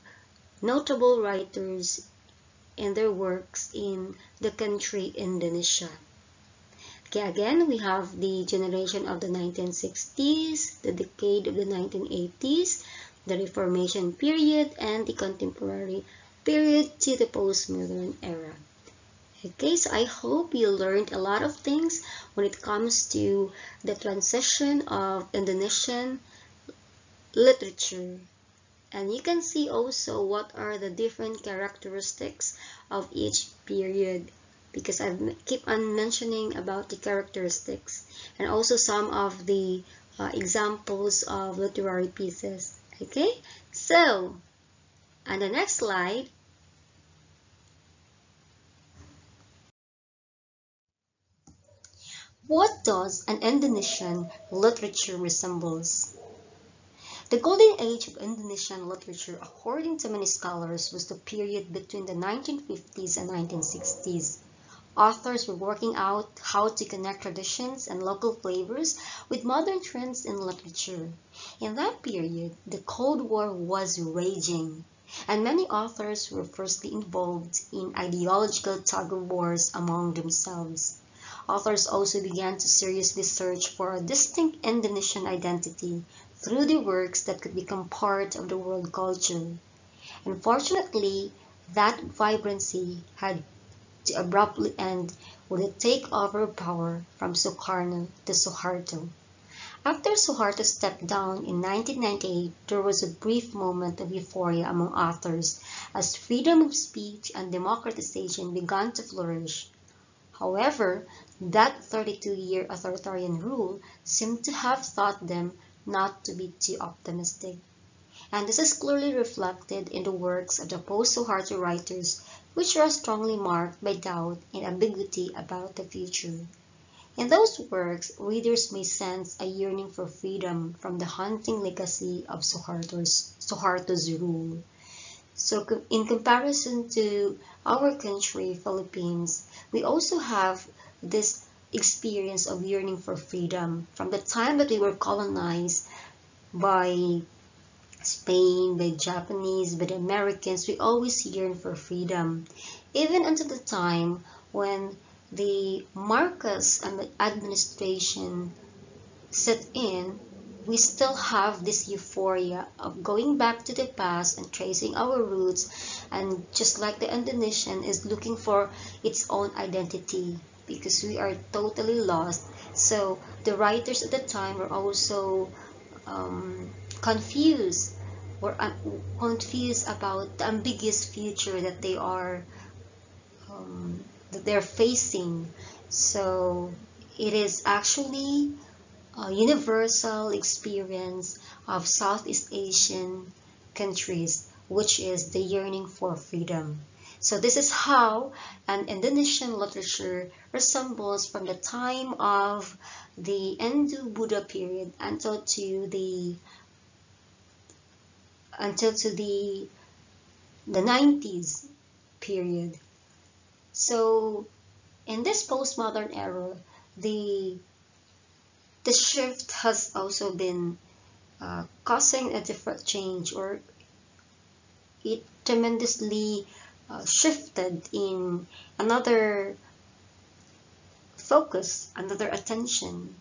Speaker 1: notable writers and their works in the country Indonesia Okay, again, we have the generation of the 1960s, the decade of the 1980s, the Reformation period, and the contemporary period to the postmodern era. Okay, so I hope you learned a lot of things when it comes to the transition of Indonesian literature. And you can see also what are the different characteristics of each period because I keep on mentioning about the characteristics and also some of the uh, examples of literary pieces. Okay, so on the next slide, What does an Indonesian literature resembles? The golden age of Indonesian literature, according to many scholars, was the period between the 1950s and 1960s. Authors were working out how to connect traditions and local flavors with modern trends in literature. In that period, the Cold War was raging, and many authors were firstly involved in ideological tug-of-wars among themselves authors also began to seriously search for a distinct Indonesian identity through the works that could become part of the world culture. Unfortunately, that vibrancy had to abruptly end with the takeover of power from Sukarno to Suharto. After Suharto stepped down in 1998, there was a brief moment of euphoria among authors as freedom of speech and democratization began to flourish. However, that 32-year authoritarian rule seemed to have taught them not to be too optimistic. And this is clearly reflected in the works of the post-Suharto writers, which are strongly marked by doubt and ambiguity about the future. In those works, readers may sense a yearning for freedom from the haunting legacy of Suharto's, Suharto's rule. So in comparison to our country, Philippines, we also have this experience of yearning for freedom from the time that we were colonized by Spain, by Japanese, by the Americans, we always yearn for freedom. Even until the time when the Marcos administration set in, we still have this euphoria of going back to the past and tracing our roots and just like the Indonesian is looking for its own identity because we are totally lost. So the writers at the time were also um, confused were confused about the ambiguous future that they are um, that they're facing. So it is actually a universal experience of Southeast Asian countries, which is the yearning for freedom. So this is how an Indonesian literature resembles from the time of the Hindu Buddha period until to the until to the the 90s period. So in this postmodern era, the the shift has also been uh, causing a different change or it tremendously uh, shifted in another focus, another attention.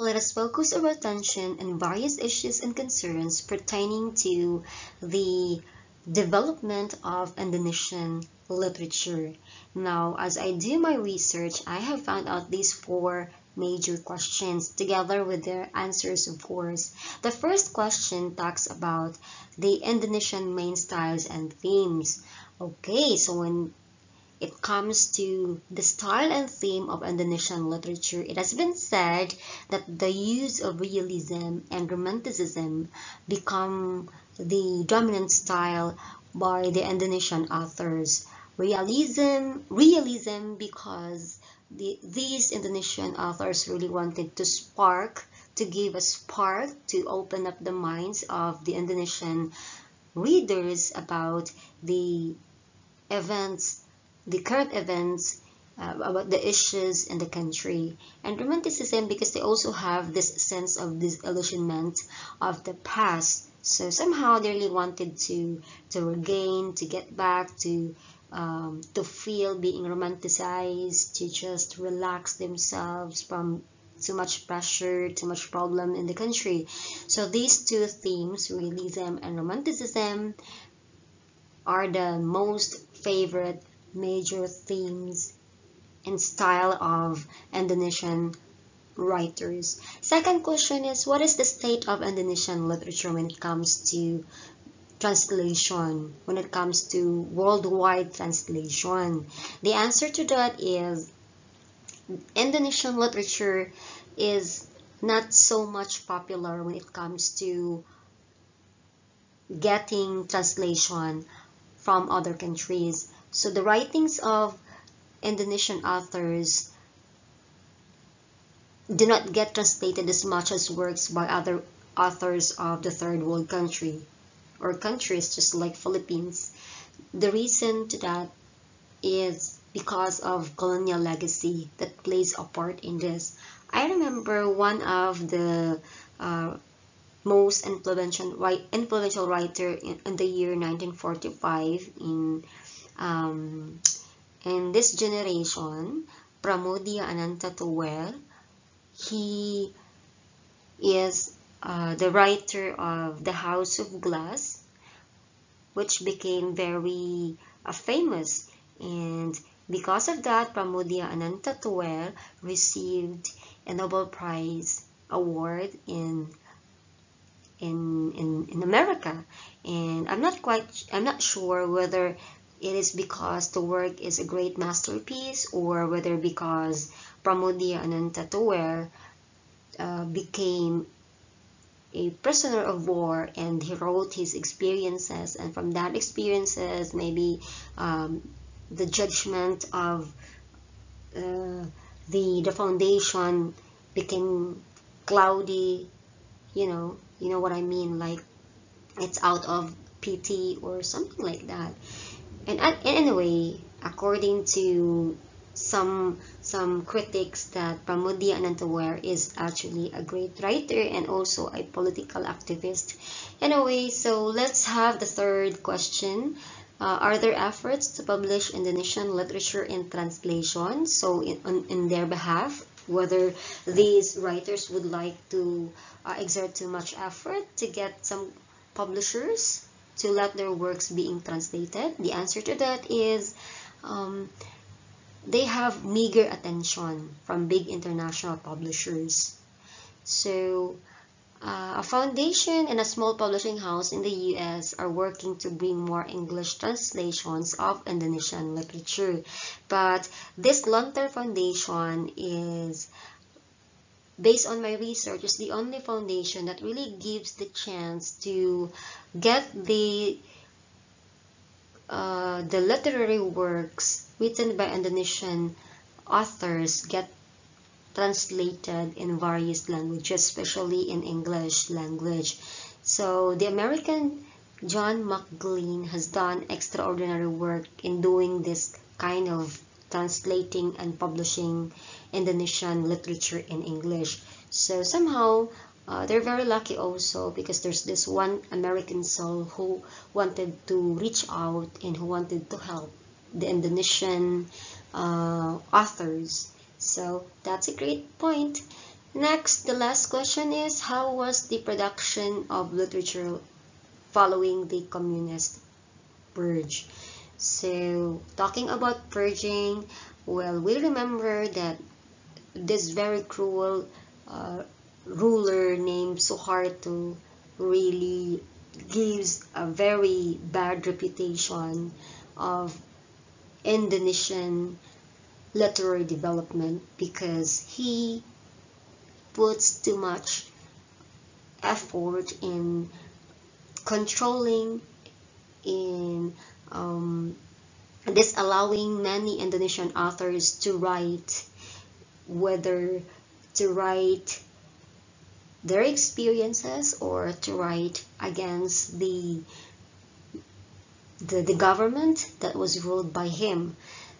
Speaker 1: Let us focus our attention on various issues and concerns pertaining to the development of Indonesian literature. Now, as I do my research, I have found out these four major questions together with their answers, of course. The first question talks about the Indonesian main styles and themes. Okay, so when it comes to the style and theme of Indonesian literature, it has been said that the use of realism and romanticism become the dominant style by the Indonesian authors. Realism realism because the, these Indonesian authors really wanted to spark to give a spark to open up the minds of the Indonesian readers about the events the current events uh, about the issues in the country. And romanticism because they also have this sense of disillusionment of the past so somehow they really wanted to to regain to get back to um, to feel being romanticized, to just relax themselves from too much pressure, too much problem in the country. So these two themes, realism and romanticism, are the most favorite major themes and style of Indonesian writers. Second question is, what is the state of Indonesian literature when it comes to translation when it comes to worldwide translation? The answer to that is Indonesian literature is not so much popular when it comes to getting translation from other countries So the writings of Indonesian authors do not get translated as much as works by other authors of the third world country or countries just like Philippines. The reason to that is because of colonial legacy that plays a part in this. I remember one of the uh, most influential, influential writer in, in, the year 1945 in um, in this generation, Pramoedya Ananta Toer. He is uh, the writer of The House of Glass, which became very uh, famous. And because of that, Pramoedya Ananta Toer received a Nobel Prize award in in, in, in America. And I'm not quite, I'm not sure whether it is because the work is a great masterpiece or whether because Pramoedya Ananta Toer uh, became a prisoner of war and he wrote his experiences. And from that experiences maybe um, the judgment of uh, the the foundation became cloudy. You know you know what I mean? Like it's out of pity or something like that. And, and anyway according to some some critics that Pramoedya Ananta Toer is actually a great writer and also a political activist. Anyway, so let's have the third question. Uh, are there efforts to publish Indonesian literature in translation? So in, on, in their behalf, whether these writers would like to uh, exert too much effort to get some publishers to let their works being translated? The answer to that is um, they have meager attention from big international publishers. So uh, a foundation and a small publishing house in the US are working to bring more English translations of Indonesian literature. But this long-term foundation is based on my research is the only foundation that really gives the chance to get the uh, the literary works written by Indonesian authors get translated in various languages, especially in English language. So the American John McGlynn has done extraordinary work in doing this kind of translating and publishing Indonesian literature in English. So somehow uh, they're very lucky also because there's this one American soul who wanted to reach out and who wanted to help the Indonesian uh, authors. So that's a great point. Next, the last question is how was the production of literature following the communist purge? So, talking about purging, well, we remember that this very cruel uh, ruler named Suharto really gives a very bad reputation of Indonesian literary development because he puts too much effort in controlling in um, disallowing many Indonesian authors to write whether to write their experiences or to write against the, the, the government that was ruled by him.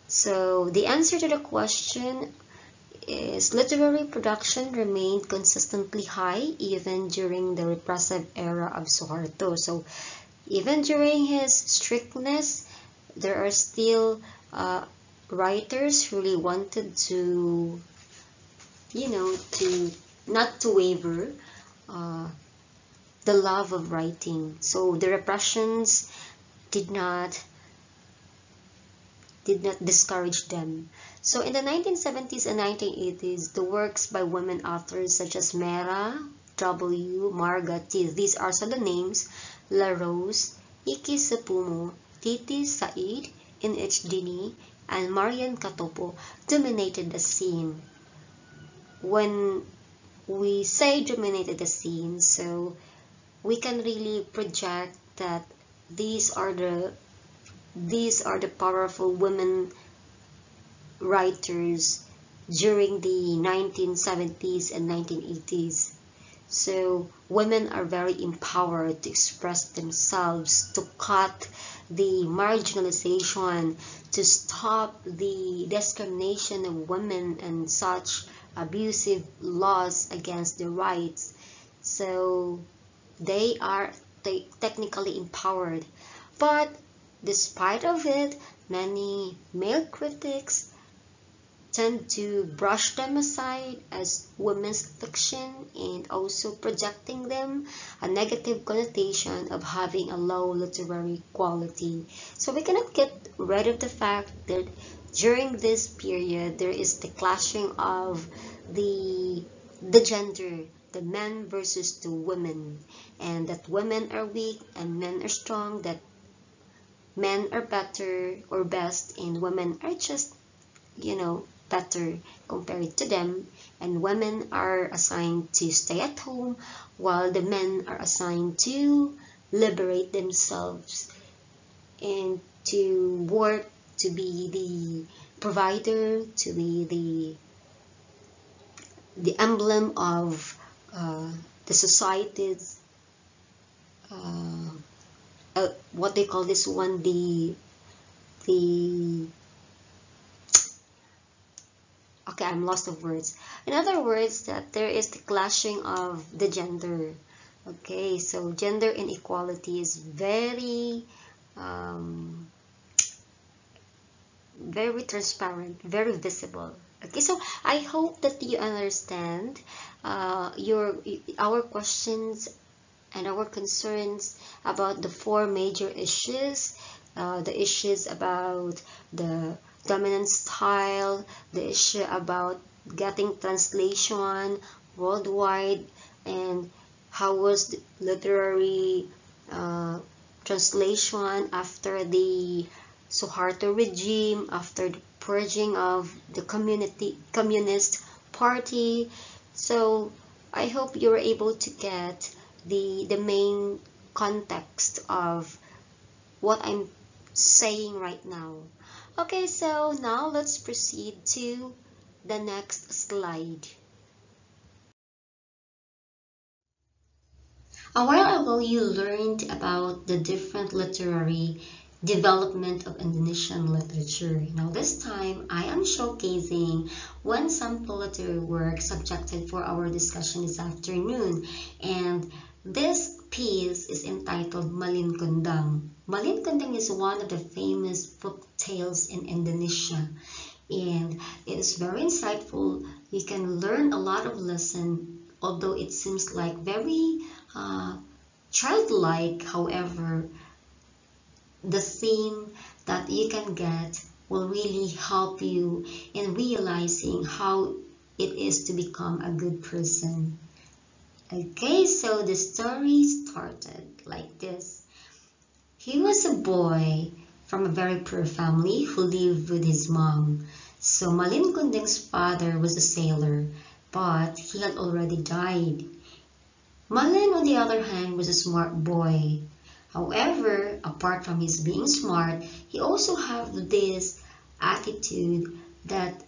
Speaker 1: So the answer to the question is literary production remained consistently high even during the repressive era of Suharto. So even during his strictness, there are still uh, writers who really wanted to, you know, to not to waver uh, the love of writing. So the repressions did not did not discourage them. So in the 1970s and 1980s, the works by women authors such as Mira, W, Marga T, these are some the names, La Rose, Ike Soepomo, Titie Said, N.H. Dini, and Marianne Katoppo dominated the scene. When we say dominated the scene so we can really project that these are the these are the powerful women writers during the 1970s and 1980s. So women are very empowered to express themselves, to cut the marginalization, to stop the discrimination of women and such abusive laws against their rights. So they are technically empowered. But despite of it, many male critics tend to brush them aside as women's fiction and also projecting them a negative connotation of having a low literary quality. So we cannot get rid of the fact that during this period there is the clashing of the the gender the men versus the women. And that women are weak and men are strong that men are better or best and women are just you know better compared to them. And women are assigned to stay at home while the men are assigned to liberate themselves and to work to be the provider to be the the emblem of uh, the society's uh, uh, what they call this one the the okay i'm lost of words. In other words that there is the clashing of the gender. Okay so gender inequality is very um, very transparent very visible okay so i hope that you understand uh, your our questions and our concerns about the four major issues uh, the issues about the dominant style, the issue about getting translation worldwide, and how was the literary uh, translation after the Suharto regime, after the purging of the community communist party. So I hope you were able to get the the main context of what I'm saying right now. Okay, so now let's proceed to the next slide. A while ago, you learned about the different literary development of Indonesian literature. Now this time, I am showcasing one sample literary work subjected for our discussion this afternoon. And this piece is entitled Malin Kundang. Malin Kundang is one of the famous folk tales in Indonesia and it is very insightful. You can learn a lot of lesson although it seems like very uh, childlike however the theme that you can get will really help you in realizing how it is to become a good person. Okay, so the story started like this. He was a boy from a very poor family who lived with his mom. So Malin Kundang's father was a sailor, but he had already died. Malin, on the other hand, was a smart boy. However, apart from his being smart, he also had this attitude that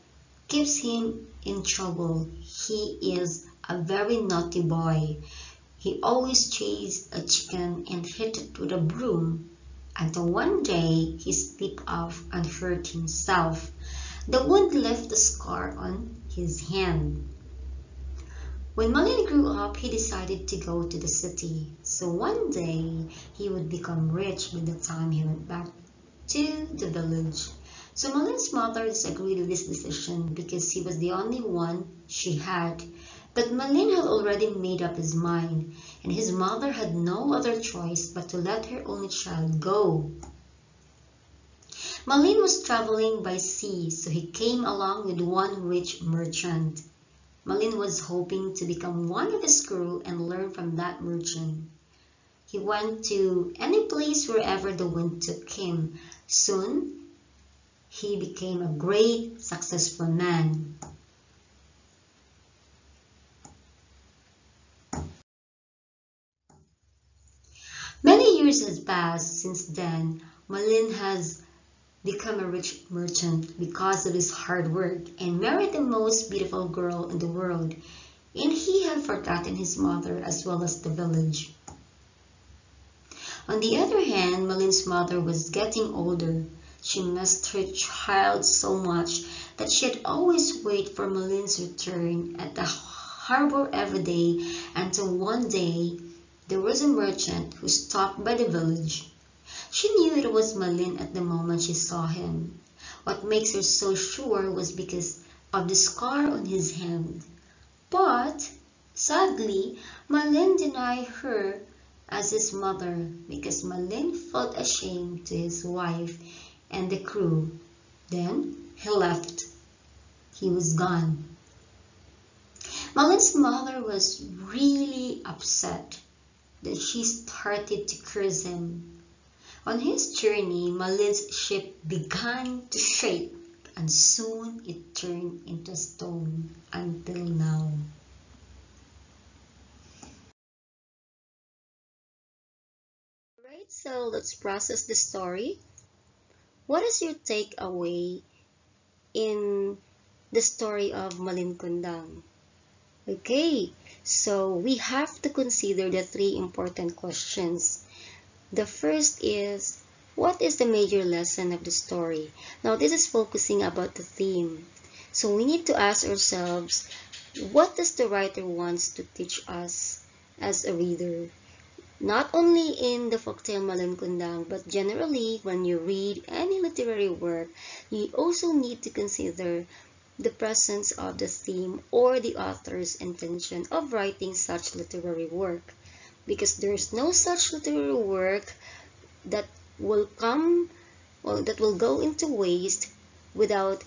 Speaker 1: keeps him in trouble. He is a very naughty boy. He always chased a chicken and hit it with a broom until one day he slipped off and hurt himself. The wound left a scar on his hand. When Malin grew up, he decided to go to the city. So one day, he would become rich by the time he went back to the village. So Malin's mother disagreed with this decision because he was the only one she had. But Malin had already made up his mind, and his mother had no other choice but to let her only child go. Malin was traveling by sea, so he came along with one rich merchant. Malin was hoping to become one of his crew and learn from that merchant. He went to any place wherever the wind took him. Soon, he became a great, successful man. Many years had passed since then Malin has become a rich merchant because of his hard work and married the most beautiful girl in the world, and he had forgotten his mother as well as the village. On the other hand, Malin's mother was getting older. She missed her child so much that she had always wait for Malin's return at the harbor every day until one day there was a merchant who stopped by the village. She knew it was Malin at the moment she saw him. What makes her so sure was because of the scar on his hand. But, sadly, Malin denied her as his mother because Malin felt ashamed to his wife and the crew. Then he left. He was gone. Malin's mother was really upset. Then she started to curse him. On his journey, Malin's ship began to shake and soon it turned into stone until now. Alright, so let's process the story. What is your takeaway in the story of Malin Kundang? Okay, so we have to consider the three important questions. The first is, what is the major lesson of the story? Now this is focusing about the theme. So we need to ask ourselves, what does the writer wants to teach us as a reader? Not only in the folktale Malin Kundang, but generally when you read any literary work, you also need to consider the presence of the theme or the author's intention of writing such literary work because there's no such literary work that will come or that will go into waste without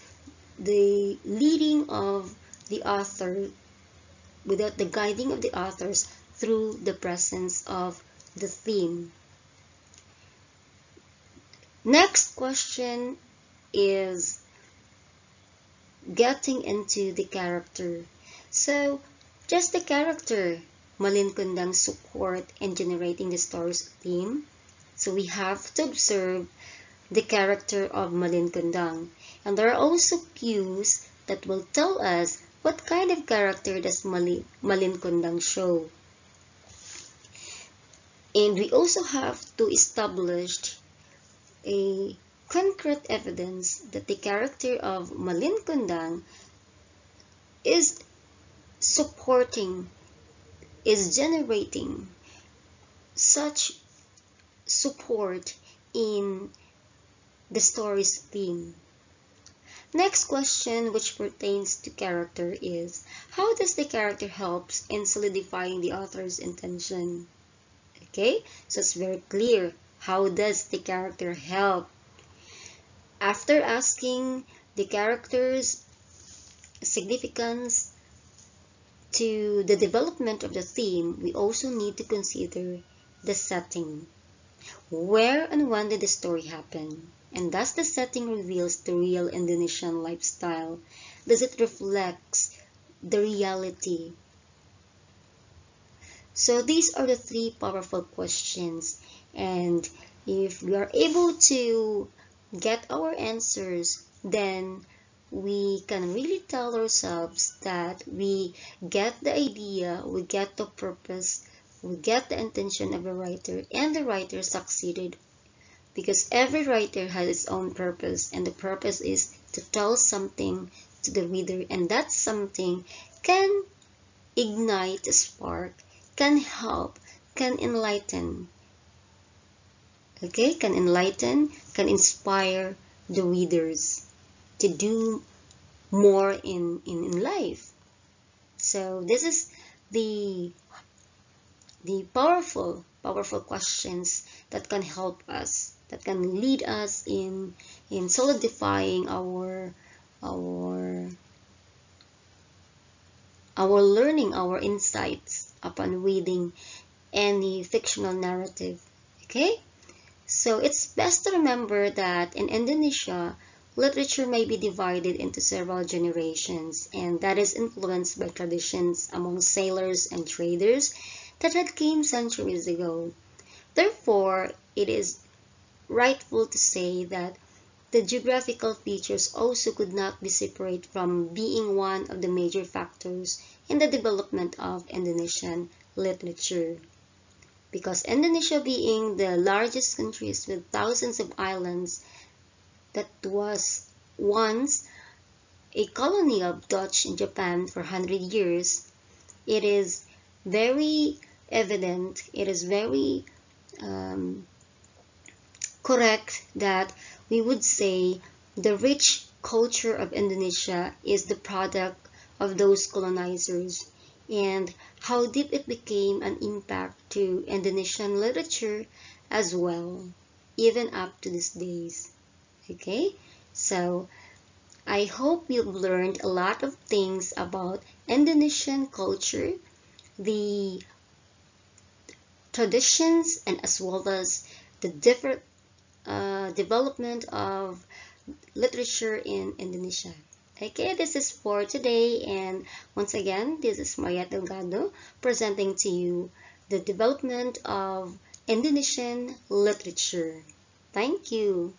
Speaker 1: the leading of the author without the guiding of the authors through the presence of the theme. Next question is getting into the character. So, just the character Malin Kundang's support in generating the story's theme. So we have to observe the character of Malin Kundang. And there are also cues that will tell us what kind of character does Malin, Malin Kundang show. And we also have to establish a concrete evidence that the character of Malin Kundang is supporting is generating such support in the story's theme. Next question which pertains to character is, how does the character helps in solidifying the author's intention? Okay, so it's very clear. How does the character help? After asking the character's significance, to the development of the theme, we also need to consider the setting. Where and when did the story happen? And does the setting reveals the real Indonesian lifestyle? Does it reflects the reality? So these are the three powerful questions. And if we are able to get our answers, then we can really tell ourselves that we get the idea, we get the purpose, we get the intention of a writer, and the writer succeeded. Because every writer has its own purpose, and the purpose is to tell something to the reader, and that something can ignite a spark, can help, can enlighten. Okay, can enlighten, can inspire the readers to do more in, in, in life. So this is the the powerful powerful questions that can help us that can lead us in in solidifying our our our learning our insights upon reading any fictional narrative okay so it's best to remember that in Indonesia Literature may be divided into several generations, and that is influenced by traditions among sailors and traders that had came centuries ago. Therefore, it is rightful to say that the geographical features also could not be separated from being one of the major factors in the development of Indonesian literature. Because Indonesia being the largest country with thousands of islands that was once a colony of Dutch in Japan for 100 years, it is very evident, it is very um, correct that we would say the rich culture of Indonesia is the product of those colonizers and how deep it became an impact to Indonesian literature as well, even up to these days. Okay, so I hope you've learned a lot of things about Indonesian culture, the traditions, and as well as the different uh, development of literature in Indonesia. Okay, this is for today and once again, this is Maria Delgado presenting to you the development of Indonesian literature. Thank you.